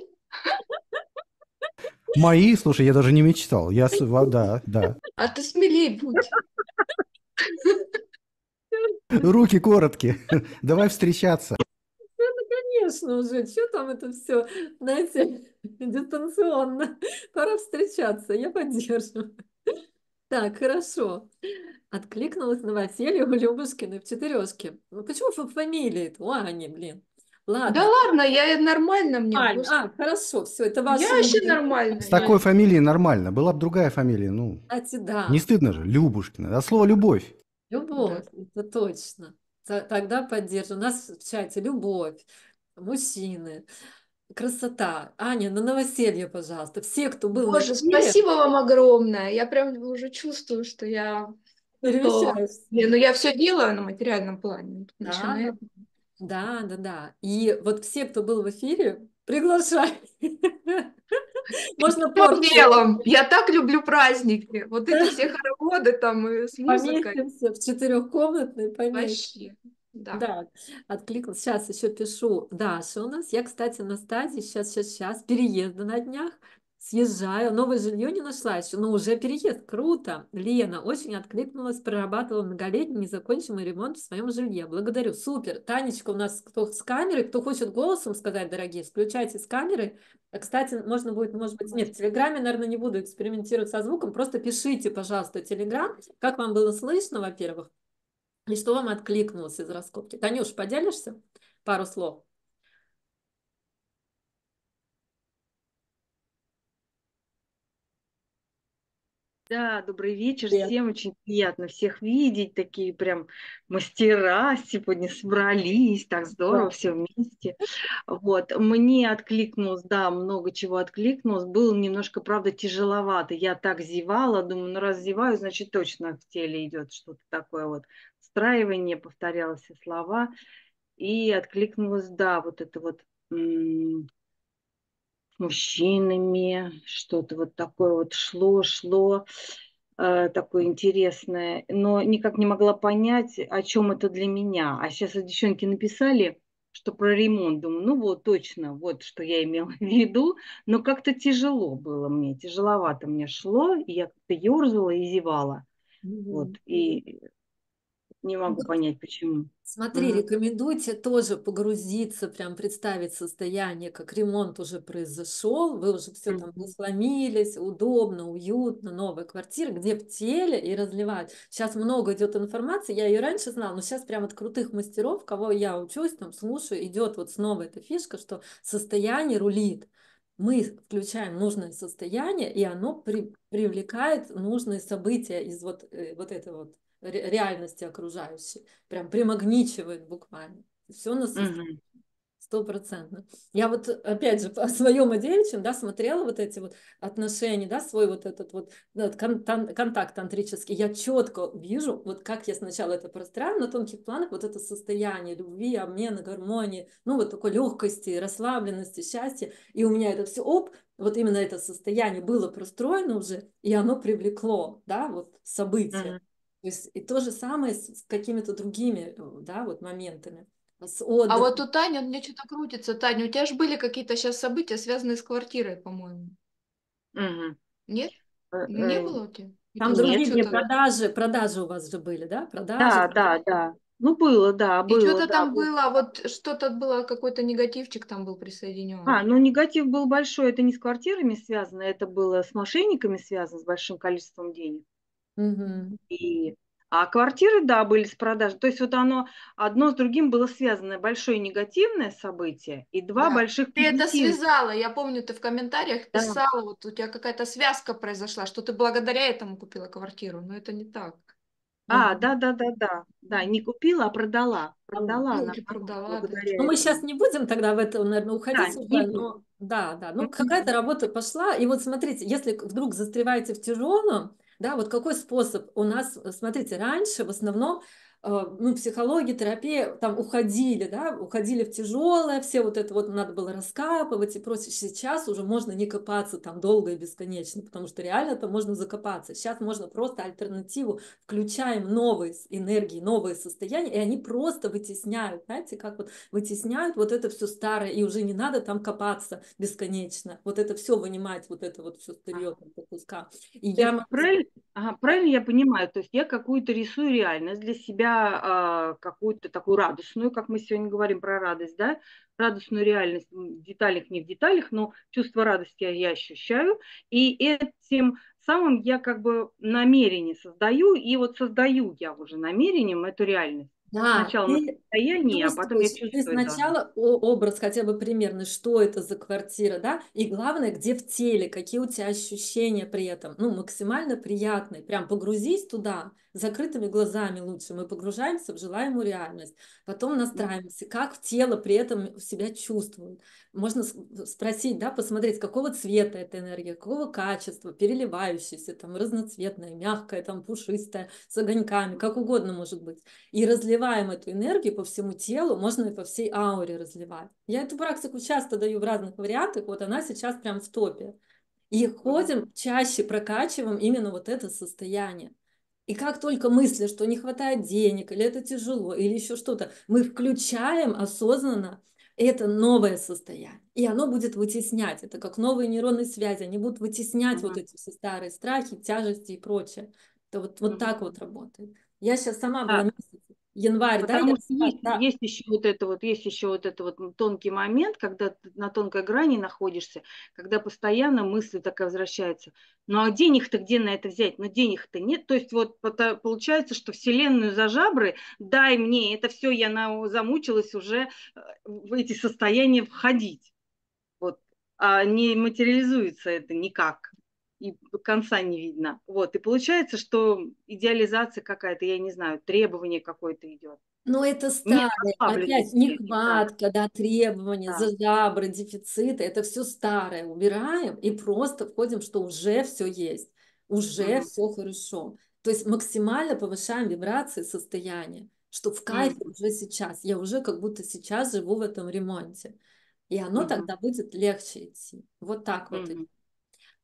Мои, слушай, я даже не мечтал. Я, да, да. А ты смелей будь. Руки короткие. Давай встречаться конечно уже, что там это все, знаете, дистанционно. Пора встречаться, я поддерживаю. Так, хорошо. Откликнулась новоселье у Любушкиной в четырешке. Ну почему фамилия у Ани, блин? Ладно. Да ладно, я нормально мне. Ань, просто... А, хорошо, все, это ваша. Я вообще нормально. С такой фамилией нормально. Была бы другая фамилия, ну. Кстати, да. Не стыдно же, Любушкина. А слово любовь. Любовь, да. это точно. Тогда поддержу. У нас в чате любовь, мужчины, красота. Аня, на новоселье, пожалуйста. Все, кто был Боже, на спасибо вам огромное. Я прям уже чувствую, что я... Не, ну я все делаю на материальном плане. Да, да, да, да. И вот все, кто был в эфире, приглашай. Можно делом. Я так люблю праздники. Вот эти все хороводы там и с музыкой. Поместимся в четырехкомнатной, поместимся. Да. Да, откликнулась. Сейчас еще пишу. Даша у нас. Я, кстати, на стадии сейчас, сейчас, сейчас переезда на днях. Съезжаю. Новое жилье не нашла еще, но уже переезд. Круто. Лена очень откликнулась, прорабатывала многолетний незаконченный ремонт в своем жилье. Благодарю. Супер. Танечка у нас кто с камерой, кто хочет голосом сказать, дорогие, включайте с камеры. А, кстати, можно будет, может быть, нет, в Телеграме, наверное, не буду экспериментировать со звуком, просто пишите, пожалуйста, Телеграм, как вам было слышно, во-первых, и что вам откликнулось из раскопки? Танюш, поделишься пару слов? Да, добрый вечер Привет. всем. Очень приятно всех видеть. Такие прям мастера сегодня собрались. Так здорово, да. все вместе. Вот. Мне откликнулось, да, много чего откликнулось. Было немножко, правда, тяжеловато. Я так зевала, думаю, ну раз зеваю, значит точно в теле идет что-то такое вот встраивание, повторяла все слова. И откликнулась, да, вот это вот мужчинами, что-то вот такое вот шло, шло, э, такое интересное, но никак не могла понять, о чем это для меня. А сейчас девчонки написали, что про ремонт, думаю, ну вот точно, вот что я имела в виду, но как-то тяжело было мне, тяжеловато мне шло, и я как-то ерзала и зевала. Mm-hmm. Вот, и Не могу понять, почему. Смотри, Мгм. рекомендуйте тоже погрузиться, прям представить состояние, как ремонт уже произошел, вы уже все там Мгм. насломились, удобно, уютно, новая квартира, где в теле и разливать. Сейчас много идет информации, я ее раньше знала, но сейчас прям от крутых мастеров, кого я учусь, там слушаю, идет вот снова эта фишка, что состояние рулит. Мы включаем нужное состояние, и оно при- привлекает нужные события из вот, э, вот этой вот реальности окружающей прям примагничивает буквально. Все на Мгм. стопроцентно. Я вот, опять же, по своему девичьим, да, смотрела вот эти вот отношения, да, свой вот этот вот кон- тан- контакт тантрический, я четко вижу, вот как я сначала это простраиваю на тонких планах, вот это состояние любви, обмена, гармонии, ну, вот такой легкости, расслабленности, счастья, и у меня это все, оп, вот именно это состояние было простроено уже, и оно привлекло, да, вот события. Мгм. То есть и то же самое с, с какими-то другими, э, да, вот моментами, с А вот у Тани, у меня что-то крутится. Таня, у тебя же были какие-то сейчас события, связанные с квартирой, по-моему. Мгм. Нет? Э, Не э, было у тебя? Там Нет, другие что-то- продажи, продажи у вас же были, да? Продажи. Да, да, да. Ну, было, да, И было, что-то да, там было. было, вот что-то было, какой-то негативчик там был присоединен. А, ну негатив был большой, это не с квартирами связано, это было с мошенниками связано, с большим количеством денег. Мгм. И... А квартиры, да, были с продажей. То есть вот оно одно с другим было связано. Большое негативное событие и два Да. больших Ты это позитивных. связала, я помню, ты в комментариях Да. писала, вот у тебя какая-то связка произошла, что ты благодаря этому купила квартиру, но это не так. А, да, да, да, да. Да, не купила, а продала. Продала, Ну, или продала, да. благодаря Ну, мы сейчас не будем тогда в это, наверное, уходить Да, уже, но да, да, ну какая-то работа пошла, и вот смотрите, если вдруг застреваете в тяжелом, да, вот какой способ у нас, смотрите, раньше в основном э, ну, психология, терапия, там уходили, да, уходили в тяжелое, все вот это вот надо было раскапывать и прочее. Сейчас уже можно не копаться там долго и бесконечно, потому что реально там можно закопаться. Сейчас можно просто альтернативу, включаем новые энергии, новые состояния, и они просто вытесняют, знаете, как вот вытесняют вот это все старое, и уже не надо там копаться бесконечно. Вот это все вынимать, вот это вот все старье там по кускам. И я правильно, ага, правильно я понимаю, то есть я какую-то рисую реальность для себя, а, какую-то такую радостную, как мы сегодня говорим про радость, да, радостную реальность в деталях, не в деталях, но чувство радости я, я ощущаю, и этим самым я как бы намерение создаю, и вот создаю я уже намерением эту реальность. Да, Сначала на ты состоянии, а потом я чувствуешь, ты чувствую это. сначала о- образ хотя бы примерно, что это за квартира, да, и главное, где в теле, какие у тебя ощущения при этом, ну, максимально приятные, прям погрузись туда, закрытыми глазами лучше, мы погружаемся в желаемую реальность, потом настраиваемся, как тело при этом себя чувствует. Можно спросить, да, посмотреть, какого цвета эта энергия, какого качества, переливающаяся, там, разноцветная, мягкая, там, пушистая, с огоньками, как угодно может быть и разливаем эту энергию по всему телу, можно и по всей ауре разливать. Я эту практику часто даю в разных вариантах, вот она сейчас прям в топе. И ходим, чаще прокачиваем именно вот это состояние. И как только мысли, что не хватает денег, или это тяжело, или еще что-то, мы включаем осознанно это новое состояние. И оно будет вытеснять. Это как новые нейронные связи. Они будут вытеснять вот Мгм. эти все старые страхи, тяжести и прочее. Это вот, вот Мгм. так вот работает. Я сейчас сама была Да. месяц, январь, да, Потому я что есть, да. есть еще вот это вот, есть еще вот это вот тонкий момент, когда ты на тонкой грани находишься, когда постоянно мысль такая возвращается. Ну а денег-то где на это взять? Ну денег-то нет. То есть вот пото- получается, что вселенную за жабры, дай мне, это все я на, замучилась уже э, в эти состояния входить. Вот. А не материализуется это никак. И конца не видно. Вот. И получается, что идеализация какая-то, я не знаю, требование какое-то идет. Но это Нет старое, опять расслабленности, да. нехватка, да, требования, Да. зажабры, дефициты, это все старое убираем и просто входим, что уже все есть, уже Мгм. все хорошо. То есть максимально повышаем вибрации состояния, что в кайфе Мгм. уже сейчас, я уже как будто сейчас живу в этом ремонте. И оно Мгм. тогда будет легче идти. Вот так вот.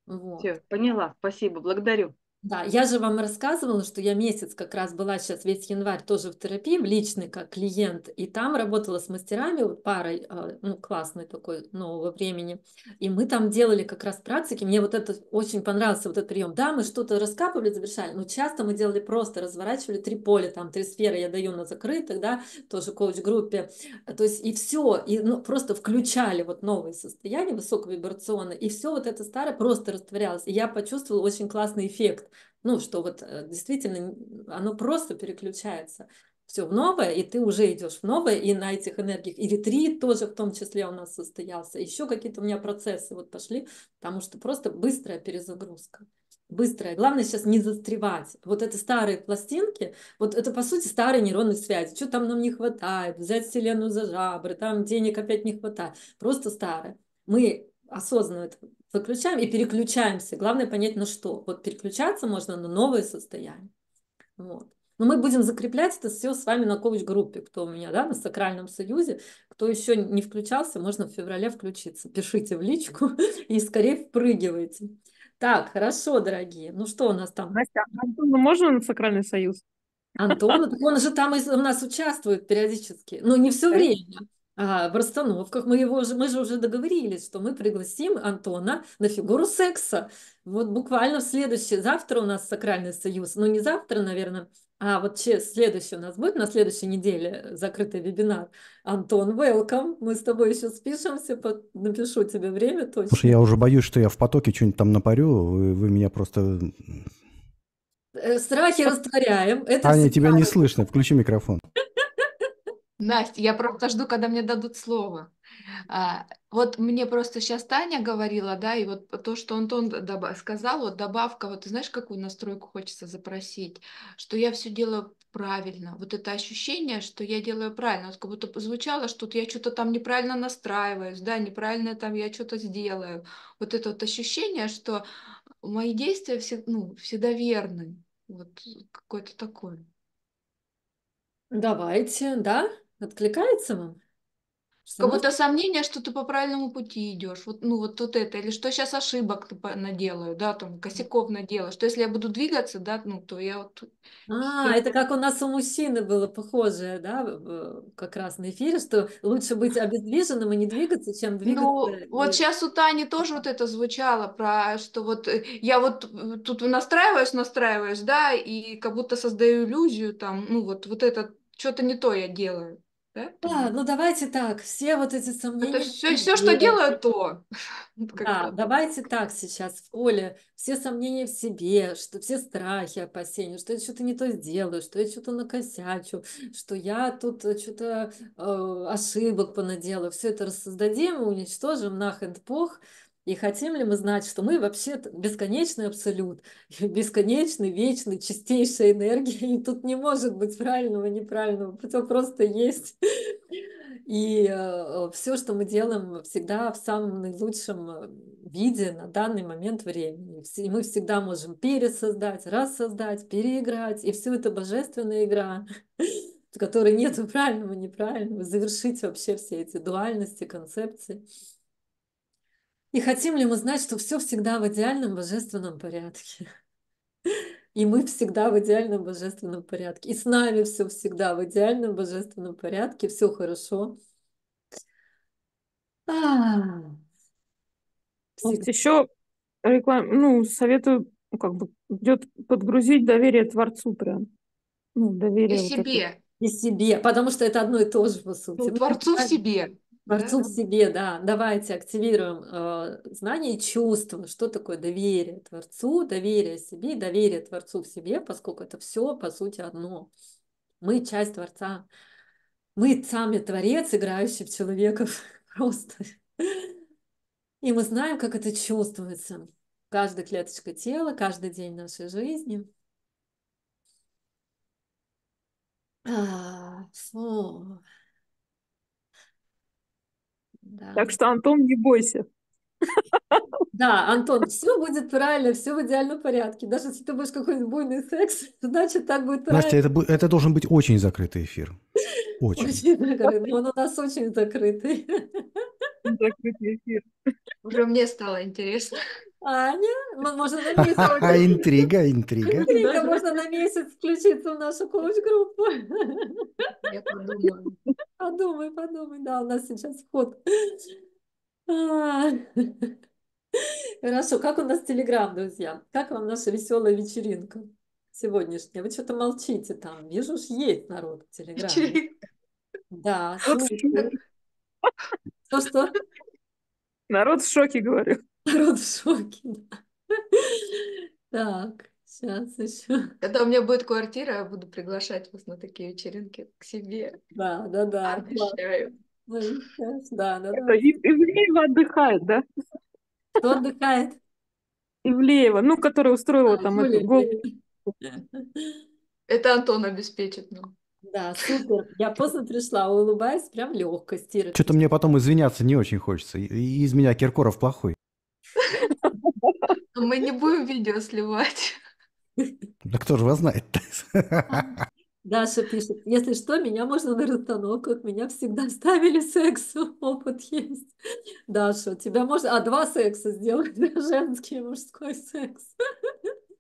Вот. Все, поняла. Спасибо, благодарю. Да, я же вам рассказывала, что я месяц как раз была сейчас весь январь тоже в терапии, в личной как клиент, и там работала с мастерами, вот парой, а, ну, классной такой, нового времени, и мы там делали как раз практики, мне вот это очень понравился, вот этот прием. Да, мы что-то раскапывали, завершали, но часто мы делали просто, разворачивали три поля, там, три сферы я даю на закрытых, да, тоже коуч-группе, то есть и все, и ну, просто включали вот новые состояния высоковибрационные, и все вот это старое просто растворялось, и я почувствовала очень классный эффект, ну, что вот э, действительно оно просто переключается все в новое, и ты уже идешь в новое, и на этих энергиях, и ретрит тоже в том числе у нас состоялся, еще какие-то у меня процессы вот пошли, потому что просто быстрая перезагрузка. Быстрая. Главное сейчас не застревать. Вот это старые пластинки, вот это по сути старые нейронные связи. Что там нам не хватает? Взять Вселенную за жабры, там денег опять не хватает. Просто старое. Мы осознанно это выключаем и переключаемся. Главное понять на что. Вот переключаться можно на новое состояние. Вот. Но мы будем закреплять это все с вами на коуч-группе, кто у меня, да, на Сакральном Союзе. Кто еще не включался, можно в феврале включиться. Пишите в личку и скорее впрыгивайте. Так, хорошо, дорогие. Ну что у нас там? Настя, а Антону можно на Сакральный Союз? Антон, он же там у нас участвует периодически, но не все время в расстановках. Мы, его же, мы же уже договорились, что мы пригласим Антона на фигуру секса. Вот буквально в следующий, завтра у нас Сакральный союз, ну не завтра, наверное, а вот следующий у нас будет на следующей неделе закрытый вебинар. Антон, welcome. Мы с тобой еще спишемся, по... напишу тебе время точно. Слушай, я уже боюсь, что я в потоке что-нибудь там напарю, вы, вы меня просто... Э, страхи растворяем. Это Аня, тебя не слышно, включи микрофон. Настя, я просто жду, когда мне дадут слово. А, вот мне просто сейчас Таня говорила, да, и вот то, что Антон сказал, вот добавка, вот ты знаешь, какую настройку хочется запросить, что я все делаю правильно. Вот это ощущение, что я делаю правильно, вот как будто звучало, что я что-то там неправильно настраиваюсь, да, неправильно там я что-то сделаю. Вот это вот ощущение, что мои действия все, ну, всегда верны. Вот какое-то такое. Давайте, да? Откликается вам? Как будто сомнение, что ты по правильному пути идешь. Вот, ну, вот, вот это. Или что сейчас ошибок наделаю, да, там, косяков наделаю. Что если я буду двигаться, да, ну, то я вот... А, это как у нас у мужчины было похожее, да, как раз на эфире, что лучше быть обездвиженным и не двигаться, чем двигаться. Ну, вот сейчас у Тани тоже вот это звучало, про что вот э, я вот э, тут настраиваюсь, настраиваюсь, да, и как будто создаю иллюзию там, ну, вот, вот это, что-то не то я делаю. Да? да, ну давайте так, все вот эти сомнения. Это все, все что делаю, то. Да, давайте так сейчас в поле. Все сомнения в себе, что все страхи, опасения, что я что-то не то сделаю, что я что-то накосячу, что я тут что-то э, ошибок понаделаю. Все это рассоздадим, уничтожим нахрен пох. И хотим ли мы знать, что мы вообще бесконечный абсолют, бесконечный, вечный, чистейшая энергия, и тут не может быть правильного, неправильного, все просто есть. И э, все, что мы делаем, всегда в самом наилучшем э, виде на данный момент времени. И мы всегда можем пересоздать, рассоздать, переиграть. И все это божественная игра, в которой нет правильного, неправильного, завершить вообще все эти дуальности, концепции. И хотим ли мы знать, что все всегда в идеальном божественном порядке? И мы всегда в идеальном божественном порядке. И с нами все всегда в идеальном божественном порядке. Все хорошо. А, вот еще реклам... ну, советую ну, как бы идет подгрузить доверие Творцу прям. Ну, доверие. И вот себе. Это. И себе, потому что это одно и то же, по сути. Ну, творцу в себе. Творцу да? в себе, да. Давайте активируем э, знание и чувство. Что такое доверие Творцу, доверие себе, доверие Творцу в себе, поскольку это все, по сути, одно. Мы часть Творца. Мы сами Творец, играющий в человеков просто. И мы знаем, как это чувствуется. Каждая клеточка тела, каждый день нашей жизни. А, фу. Да. Так что, Антон, не бойся. Да, Антон, все будет правильно, все в идеальном порядке. Даже если ты будешь какой-нибудь буйный секс, значит, так будет правильно. Настя, это, это должен быть очень закрытый эфир. Очень. Очень закрытый. Он у нас очень закрытый. закрытый эфир. Уже мне стало интересно. Аня, м- можно на месяц, Ха-ха, Интрига, интрига. Интрига, можно на месяц включиться в нашу коуч-группу. Я подумаю. Подумай, подумай, да, у нас сейчас вход. А. Хорошо, как у нас Телеграм, друзья? Как вам наша веселая вечеринка сегодняшняя? Вы что-то молчите там. Вижу, ж есть народ в Телеграме. Да. Что-что? Народ в шоке, говорю. Народ в шоке. да. Так, сейчас еще. Когда у меня будет квартира, я буду приглашать вас на такие вечеринки к себе. Да, да, да. Обещаю. Ну, сейчас, Да, да, Это да. Ив- Ивлеева отдыхает, да? Кто отдыхает? Ивлеева, ну, которая устроила А, там Юлия эту гол. Это Антон обеспечит нам. Да, супер. Я поздно пришла, улыбаюсь, прям легкость. Ира, Что-то мне потом извиняться не очень хочется. И- из меня Киркоров плохой. Мы не будем видео сливать. Да кто же вас знает Даша пишет, если что, меня можно на расстановках, меня всегда ставили секс, опыт есть. Даша, у тебя можно, а два секса сделать, женский и мужской секс.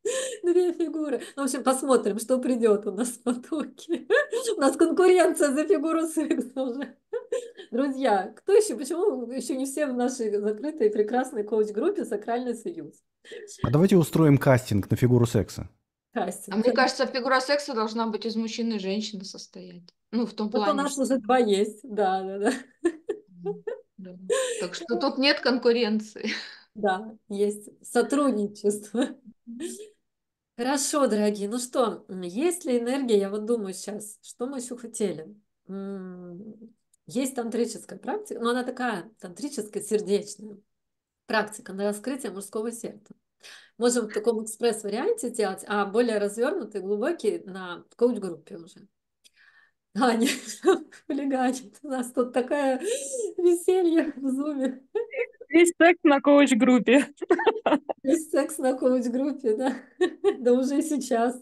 Две фигуры. Ну, в общем, посмотрим, что придет у нас в потоке. У нас конкуренция за фигуру секса уже. Друзья, кто еще, почему еще не все в нашей закрытой прекрасной коуч-группе «Сакральный союз»? А давайте устроим кастинг на фигуру секса. Кастинг. А мне кажется, фигура секса должна быть из мужчины и женщины состоять. Ну, в том Вот у плане. нас что- уже два есть, да, да, да. Да. Так что тут нет конкуренции. Да, есть сотрудничество. Хорошо, дорогие. Ну что, есть ли энергия? Я вот думаю сейчас, что мы еще хотели? Есть тантрическая практика, но она такая тантрическая, сердечная практика на раскрытие мужского сердца. Можем в таком экспресс-варианте сделать, а более развернутый, глубокий на коуч-группе уже. Аня хулиганит. У нас тут такая веселье в зуме. Есть секс на коуч-группе. Есть секс на коуч-группе, да? Да уже сейчас.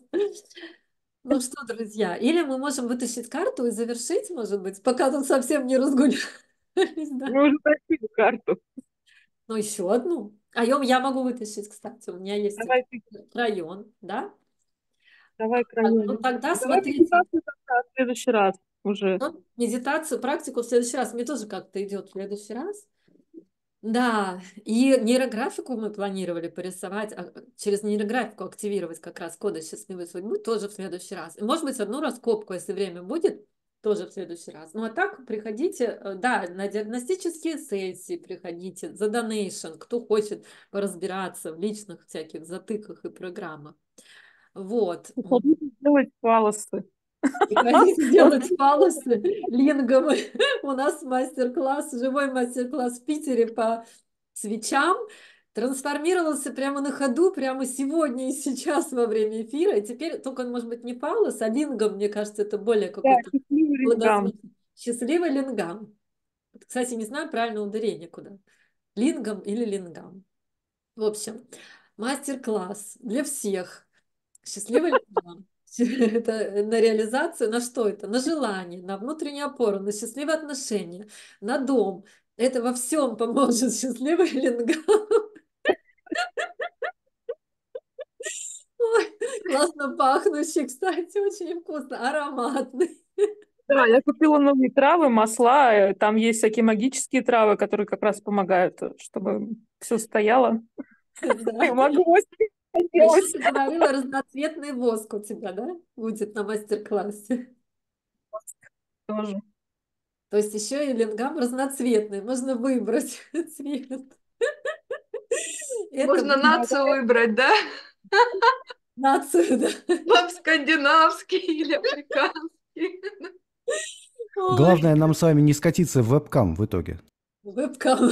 Ну что, друзья, или мы можем вытащить карту и завершить, может быть, пока тут совсем не разгулялись, да? Мы уже тащили карту. Ну, еще одну. А я, могу вытащить, кстати, у меня есть Давай район, да? давай А, Ну, тогда Давай смотрите, в следующий раз уже. ну, медитацию, практику в следующий раз. Мне тоже как-то идет в следующий раз. Да, и нейрографику мы планировали порисовать, а, через нейрографику активировать как раз коды счастливой судьбы тоже в следующий раз. И, может быть, одну раскопку, если время будет, тоже в следующий раз. Ну, а так приходите, э, да, на диагностические сессии приходите, за донейшн, кто хочет поразбираться в личных всяких затыках и программах. Вот. Приходите фалосы. Делать фалосы лингом. У нас мастер-класс, живой мастер-класс в Питере по свечам. Трансформировался прямо на ходу, прямо сегодня и сейчас во время эфира. И теперь только он может быть не фалос, а лингом, мне кажется, это более Да, какой-то счастливый лингам. благозвучный. Счастливый лингам. Кстати, не знаю правильное ударение куда. Лингам или лингам. В общем, мастер-класс для всех. Счастливый лингам. Это на реализацию, на что это? На желание, на внутреннюю опору, на счастливые отношения, на дом. Это во всем поможет счастливый лингам. Ой, классно пахнущий, кстати, очень вкусно, ароматный. Да, я купила новые травы, масла. э, Там есть всякие магические травы, которые как раз помогают, э, чтобы все стояло. Да. И делать. ты говорила, разноцветный воск у тебя, да, будет на мастер-классе? тоже. То есть еще и лингам разноцветный, можно выбрать цвет. Можно нацию выбрать, да? нацию, да. Вам скандинавский или африканский. Главное нам с вами не скатиться в вебкам в итоге. Вебкам.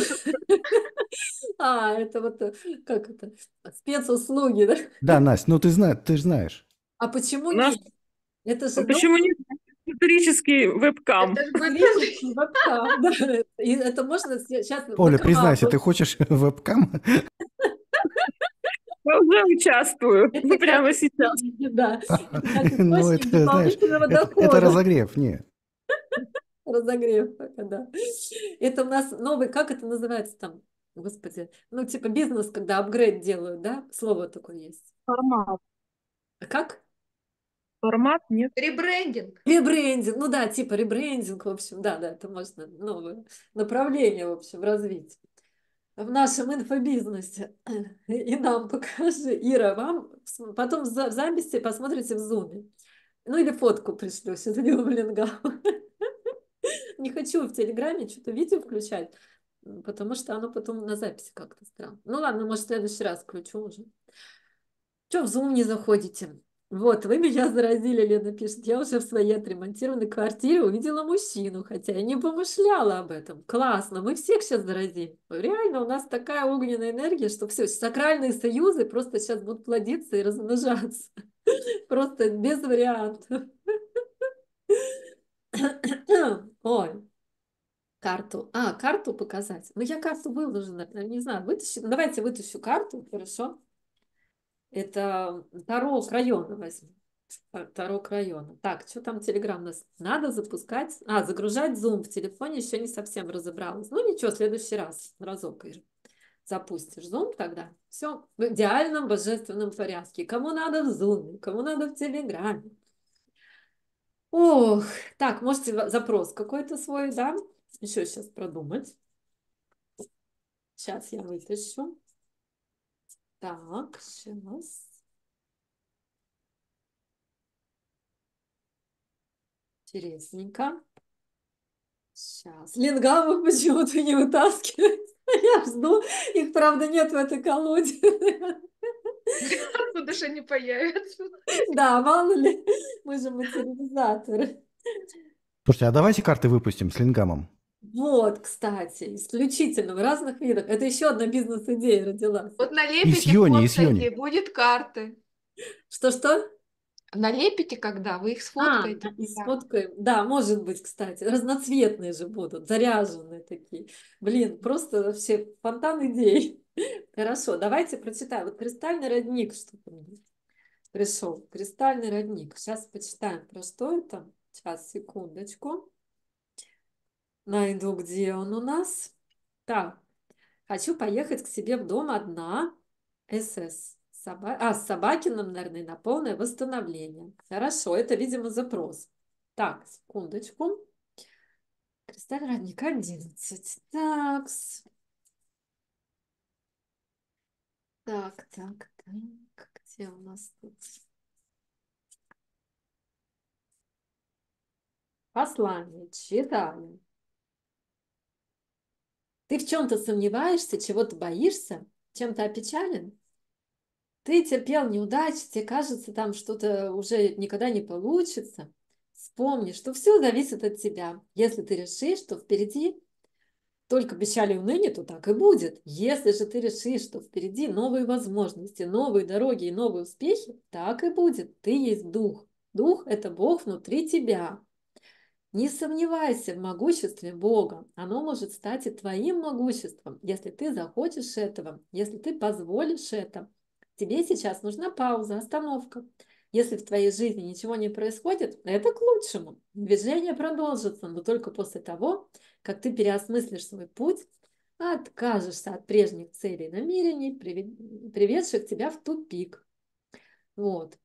А, это вот, э, как это, спецуслуги, да? Да, Настя, ну ты знаешь, ты же знаешь. А почему нет? Это же А почему нет эзотерический вебкам? Это вебкам, да. И это можно сейчас... Оля, признайся, ты хочешь вебкам? Я уже участвую Это как- прямо сейчас. Да, это как Ну, это, знаешь, это, это разогрев, не. разогрев пока, да. Это у нас новый, как это называется там? Господи, ну типа бизнес, когда апгрейд делают, да? Слово такое есть. Формат. А Как? Формат нет. Ребрендинг. Ребрендинг, ну да, типа ребрендинг, в общем, да, да, это можно новое направление, в общем, развить в нашем инфобизнесе. И нам покажи, Ира, вам потом в за- в записи посмотрите в зуме. Ну или фотку пришлю, сейчас в лингам. Не хочу в Телеграме что-то видео включать, потому что оно потом на записи как-то странно. Ну ладно, может, в следующий раз включу уже. Че в Zoom не заходите? Вот, вы меня заразили, Лена пишет. Я уже в своей отремонтированной квартире увидела мужчину, хотя я не помышляла об этом. Классно, мы всех сейчас заразим. Реально, у нас такая огненная энергия, что все, сакральные союзы просто сейчас будут плодиться и размножаться. Просто без вариантов. Ой, карту. А, карту показать. Ну, я карту выложу, наверное, не знаю. Вытащу. Давайте вытащу карту, хорошо? Это Таро района возьму. Та- Таро района. Так, что там Телеграм нас? Надо запускать. А, загружать Zoom в телефоне еще не совсем разобралась. Ну ничего, в следующий раз разок, Ира. Запустишь Zoom тогда. Все в идеальном божественном порядке. Кому надо в Zoom, кому надо в Телеграме. Ох, так, можете запрос какой-то свой, да? Еще сейчас продумать. Сейчас я вытащу. Так, сейчас. Интересненько. Сейчас. Лингамов почему-то не вытаскивает. Я жду. Их, правда, нет в этой колоде. Откуда же они появятся? Да, мало ли. Мы же материализаторы. Слушайте, а давайте карты выпустим с лингамом. Вот, кстати, исключительно в разных видах. Это еще одна бизнес-идея родилась. Вот налепите Йони, и с фоткайте, Йони. будет карты. Что-что? Налепите когда? Вы их А, сфоткаете? и Да. сфоткаем. Да, может быть, кстати. Разноцветные же будут, заряженные такие. Блин, просто вообще фонтан идей. Хорошо, давайте прочитаем. Вот кристальный родник, что то мне пришел. Кристальный родник. Сейчас почитаем, про что это. Сейчас, секундочку. Найду, где он у нас. Так, хочу поехать к себе в дом одна. СС. Соба... А, с Собакиным, наверное, на полное восстановление. Хорошо, это, видимо, запрос. Так, секундочку. Кристаль родник 11. Так. Так, так, так. Где у нас тут? Послание. Читаю. Ты в чем-то сомневаешься, чего-то боишься, чем-то опечален? Ты терпел неудачи, тебе кажется, там что-то уже никогда не получится. Вспомни, что все зависит от тебя. Если ты решишь, что впереди только печаль и уныние, то так и будет. Если же ты решишь, что впереди новые возможности, новые дороги и новые успехи, так и будет. Ты есть дух. Дух – это Бог внутри тебя. Не сомневайся в могуществе Бога. Оно может стать и твоим могуществом, если ты захочешь этого, если ты позволишь это. Тебе сейчас нужна пауза, остановка. Если в твоей жизни ничего не происходит, это к лучшему. Движение продолжится, но только после того, как ты переосмыслишь свой путь, откажешься от прежних целей и намерений, привед- приведших тебя в тупик. Вот.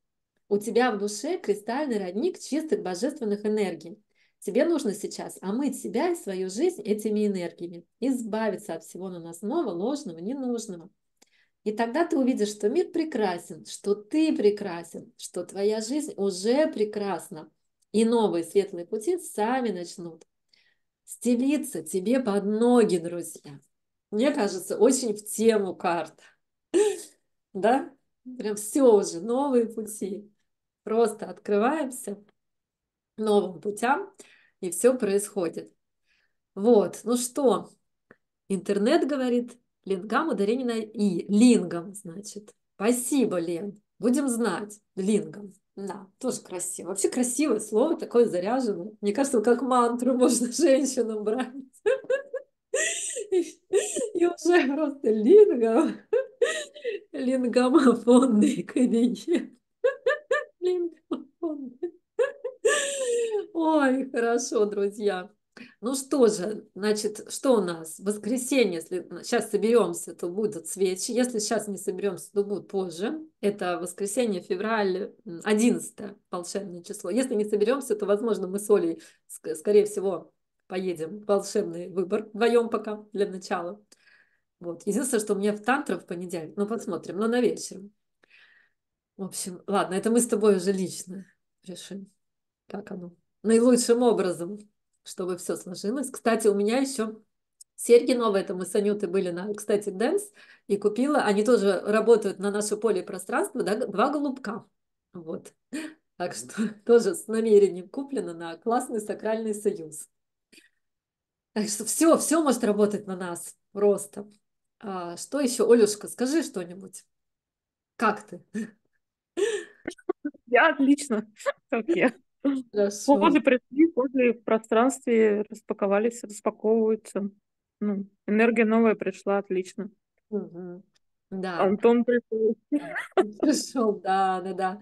У тебя в душе кристальный родник чистых божественных энергий. Тебе нужно сейчас омыть себя и свою жизнь этими энергиями, избавиться от всего наносного, ложного, ненужного. И тогда ты увидишь, что мир прекрасен, что ты прекрасен, что твоя жизнь уже прекрасна. И новые светлые пути сами начнут стелиться тебе под ноги, друзья. Мне кажется, очень в тему карта. Да? Прям все уже, новые пути. Просто открываемся новым путям, и все происходит. Вот, ну что, интернет говорит, лингам ударение на и, лингам, значит. Спасибо, Лен, будем знать, лингам. Да, тоже красиво. Вообще красивое слово, такое заряженное. Мне кажется, как мантру можно женщинам брать. И, уже просто лингам, лингамофонный кабинет. Лингамофонный. Ой, хорошо, друзья. Ну что же, значит, что у нас? Воскресенье, если сейчас соберемся, то будут свечи. Если сейчас не соберемся, то будут позже. Это воскресенье, февраль, 11 волшебное число. Если не соберемся, то, возможно, мы с Олей, скорее всего, поедем. Волшебный выбор вдвоем пока для начала. Вот. Единственное, что у меня в тантра в понедельник. Ну, посмотрим, но на вечер. В общем, ладно, это мы с тобой уже лично решим, как оно наилучшим образом, чтобы все сложилось. Кстати, у меня еще серьги новые, это мы с Анютой были на, кстати, Дэнс, и купила, они тоже работают на наше поле пространства, да, два голубка. Вот. Так что тоже с намерением куплено на классный сакральный союз. Так что все, все может работать на нас просто. А, что еще, Олюшка, скажи что-нибудь. Как ты? Я отлично, как Коды пришли, коды в пространстве распаковались, распаковываются. Ну, энергия новая пришла, отлично. Угу. Да. Антон пришел. Пришел, да, да, да.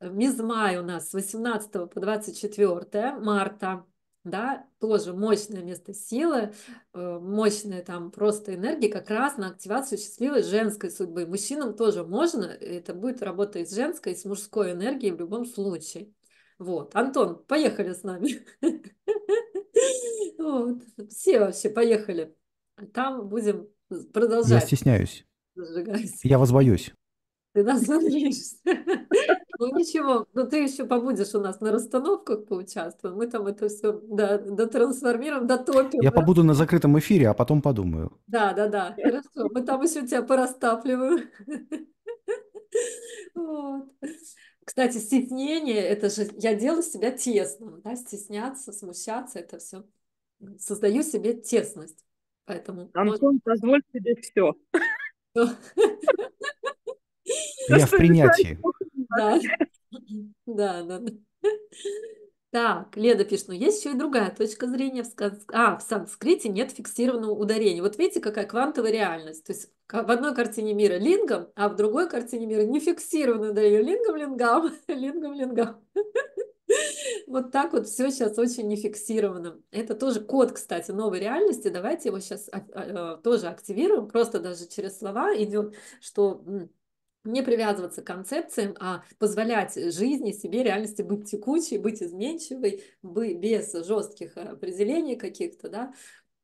Мизмай у нас с 18 по 24 марта да, тоже мощное место силы, э, мощная там просто энергия как раз на активацию счастливой женской судьбы. Мужчинам тоже можно, это будет работать с женской, с мужской энергией в любом случае. Вот, Антон, поехали с нами. Все вообще поехали. Там будем продолжать. Я стесняюсь. Я вас боюсь. Ты нас боишься. Ну ничего, но ты еще побудешь у нас на расстановках поучаствуем. Мы там это все дотрансформируем, дотопим. Я побуду на закрытом эфире, а потом подумаю. Да, да, да, хорошо. Мы там еще тебя порастапливаем. Вот. Кстати, стеснение, это же я делаю себя тесным, да, стесняться, смущаться, это все. Создаю себе тесность. Поэтому... Антон, позволь себе все. Я в принятии. Да, да, да. Так, Леда пишет, но есть еще и другая точка зрения. В скан... А, в санскрите нет фиксированного ударения. Вот видите, какая квантовая реальность. То есть в одной картине мира лингом, а в другой картине мира не фиксированное ударение. Лингом, лингам, лингом, лингам. Вот так вот все сейчас очень не фиксировано. Это тоже код, кстати, новой реальности. Давайте его сейчас а, а, тоже активируем. Просто даже через слова идет, что не привязываться к концепциям, а позволять жизни, себе, реальности быть текучей, быть изменчивой, без жестких определений каких-то, да,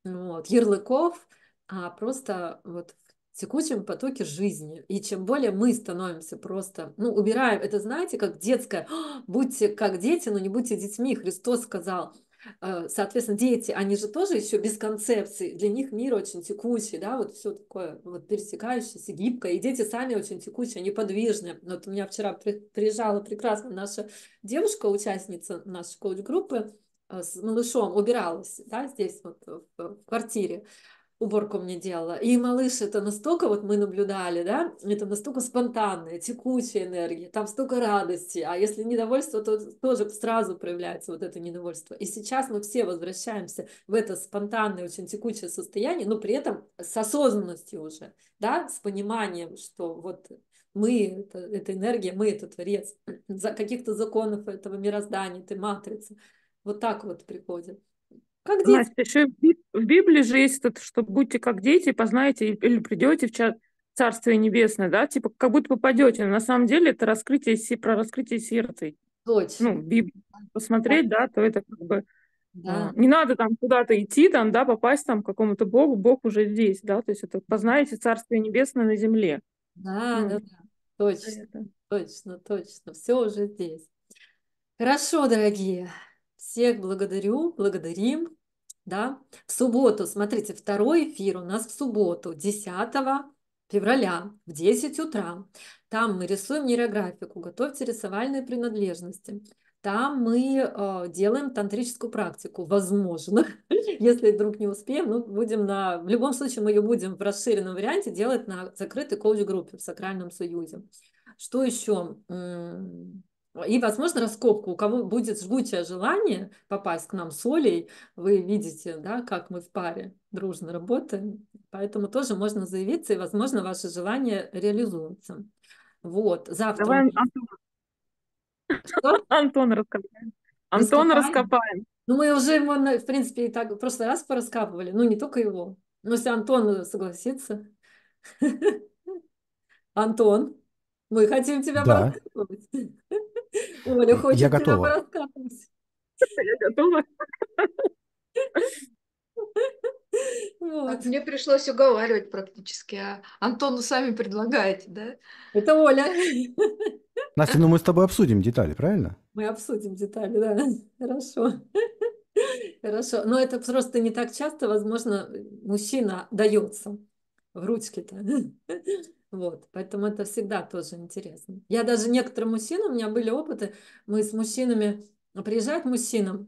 вот, ярлыков, а просто вот в текучем потоке жизни. И чем более мы становимся просто, ну, убираем, это знаете, как детское, будьте как дети, но не будьте детьми, Христос сказал – соответственно, дети, они же тоже еще без концепции, для них мир очень текучий, да, вот все такое вот пересекающееся, гибкое, и дети сами очень текучие, они подвижные. Вот у меня вчера приезжала прекрасно наша девушка, участница нашей коуч-группы, э, с малышом убиралась, да, здесь вот в квартире, уборку мне делала. И малыш, это настолько, вот мы наблюдали, да, это настолько спонтанная, текучая энергия, там столько радости, а если недовольство, то тоже сразу проявляется вот это недовольство. И сейчас мы все возвращаемся в это спонтанное, очень текучее состояние, но при этом с осознанностью уже, да, с пониманием, что вот мы это, это энергия, мы это творец, за каких-то законов этого мироздания, этой матрицы. Вот так вот приходит. Как дети. Настя, еще в Библии же есть это, что будьте как дети, познаете или придете в Царствие Небесное, да, типа как будто попадете. Но на самом деле это раскрытие, про раскрытие сердца. Точно. Ну, Библию посмотреть, да, то это как бы да. А, не надо там куда-то идти, там, да, попасть там к какому-то Богу, Бог уже здесь, да, то есть это познаете Царствие Небесное на земле. Да, ну, да, да, точно, это. точно, точно, все уже здесь. Хорошо, дорогие, всех благодарю, благодарим. Да? В субботу, смотрите, второй эфир у нас в субботу, 10 февраля в 10 утра. Там мы рисуем нейрографику, готовьте рисовальные принадлежности. Там мы э, делаем тантрическую практику, возможно, если вдруг не успеем, ну, будем на, в любом случае мы ее будем в расширенном варианте делать на закрытой коуч-группе в Сакральном Союзе. Что еще? И, возможно, раскопка. У кого будет жгучее желание попасть к нам с Олей, вы видите, да, как мы в паре дружно работаем. Поэтому тоже можно заявиться, и, возможно, ваше желание реализуется. Вот, завтра... Давай Антон, Что? Антон раскопаем. Антон раскопаем. Ну, мы уже его, в принципе, и так в прошлый раз пораскапывали. Ну, не только его. Но если Антон согласится. Антон, мы хотим тебя Да. Оля хочет тебя готова. Я готова. Вот. Так, мне пришлось уговаривать практически, а Антону сами предлагаете, да? Это Оля. Настя, ну мы с тобой обсудим детали, правильно? Мы обсудим детали, да. Хорошо. Хорошо. Но это просто не так часто, возможно, мужчина дается в ручки-то. Вот, поэтому это всегда тоже интересно. Я даже некоторым мужчинам, у меня были опыты, мы с мужчинами, приезжает мужчина,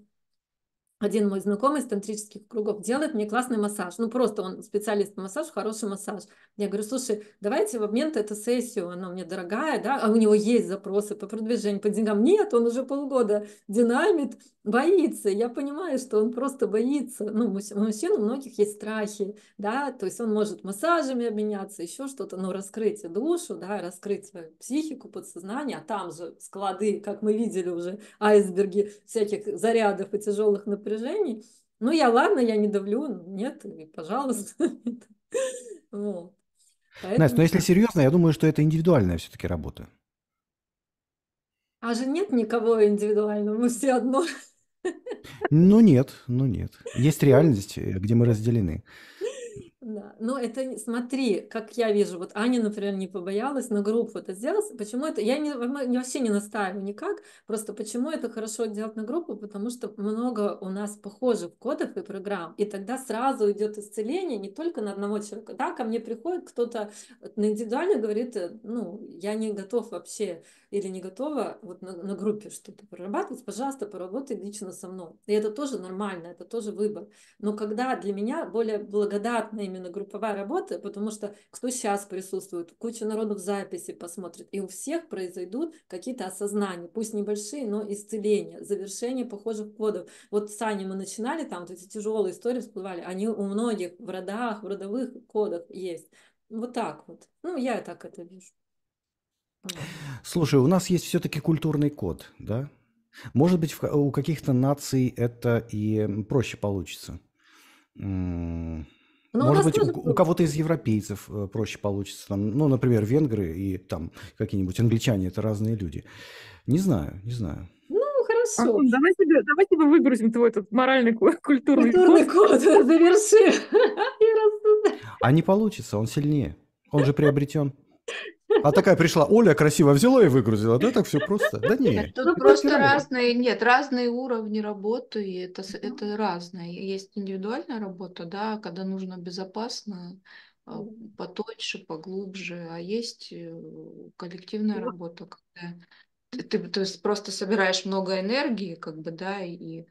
один мой знакомый из тантрических кругов делает мне классный массаж. Ну, просто он специалист по массажу, хороший массаж. Я говорю, слушай, давайте в обмен эту сессию, она мне дорогая, да, а у него есть запросы по продвижению, по деньгам. Нет, он уже полгода динамит, боится. Я понимаю, что он просто боится. Ну, у мужчин у многих есть страхи, да, то есть он может массажами обменяться, еще что-то, но раскрыть душу, да, раскрыть свою психику, подсознание, а там же склады, как мы видели уже, айсберги всяких зарядов и тяжелых напряжений. Ну, я, ладно, я не давлю, нет, и пожалуйста. Вот. Настя, Поэтому- но если серьезно, я думаю, что это индивидуальная все-таки работа. А же нет никого индивидуального, мы все одно. Ну нет, ну нет. Есть реальность, э, где мы разделены. Да, но это, смотри, как я вижу, вот Аня, например, не побоялась на группу это сделать. Почему это? Я не, во- не- вообще не настаиваю никак, просто почему это хорошо делать на группу, потому что много у нас похожих кодов и программ, и тогда сразу идет исцеление не только на одного человека. Да, ко мне приходит кто-то на индивидуально говорит, э, ну, я не готов вообще или не готова вот на, на группе что-то прорабатывать, пожалуйста, поработай лично со мной. И это тоже нормально, это тоже выбор. Но когда для меня более благодатная именно групповая работа, потому что кто сейчас присутствует, куча народу в записи посмотрит, и у всех произойдут какие-то осознания, пусть небольшие, но исцеления, завершение похожих кодов. Вот с Аней мы начинали, там вот эти тяжелые истории всплывали, они у многих в родах, в родовых кодах есть. Вот так вот. Ну, я так это вижу. Слушай, у нас есть все-таки культурный код, да? Может быть, у каких-то наций это и проще получится. М, Ну, у Может быть, у, тоже у было. кого-то из европейцев э, проще получится. Там, ну, например, венгры и там какие-нибудь англичане – это разные люди. Не знаю, не знаю. Ну, хорошо. Антон, давай тебе, давай тебе выгрузим твой этот моральный ку- культурный Культурный код. код заверши. А не получится, он сильнее. Он же приобретен. А такая пришла, Оля красиво взяла и выгрузила. Да, так все просто? Да Нет, нет. тут Ну, просто разные, нет, разные уровни работы, и это, это разное. Есть индивидуальная работа, да, когда нужно безопасно, а, потоньше, поглубже, а есть э, коллективная Ну, работа, когда ты, ты, то есть просто собираешь много энергии, как бы, да, и э,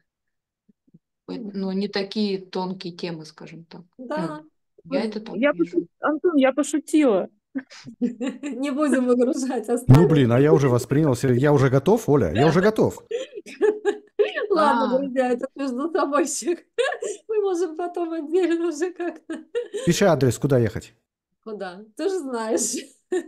ну, не такие тонкие темы, скажем так. Да. Ну, я это так Я вижу. пошу- Антон, я пошутила. Не будем выгружать, Ну, блин, а я уже воспринял. Я уже готов, Оля, я уже готов. Ладно, А. друзья, это между собой еще. Мы можем потом отдельно уже как-то. Пиши адрес, куда ехать. Куда? Ты же знаешь.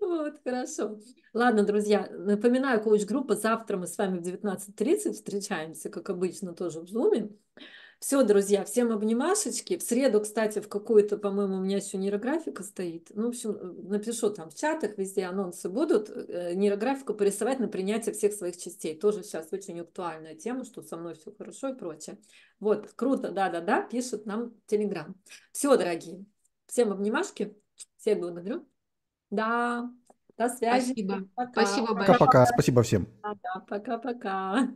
Вот, хорошо. Ладно, друзья, напоминаю, коуч-группа. Завтра мы с вами в 19.30 встречаемся, как обычно, тоже в Зуме. Все, друзья, всем обнимашечки. В среду, кстати, в какую-то, по-моему, у меня еще нейрографика стоит. Ну, в общем, э, напишу там в чатах, везде анонсы будут. Э, Нейрографику порисовать на принятие всех своих частей. Тоже сейчас очень актуальная тема, что со мной все хорошо и прочее. Вот, круто, да-да-да, пишет нам Телеграм. Все, дорогие, всем обнимашки, всех благодарю. Да, до связи. Спасибо. Пока. Спасибо большое. Пока-пока, спасибо всем. Да, Пока-пока.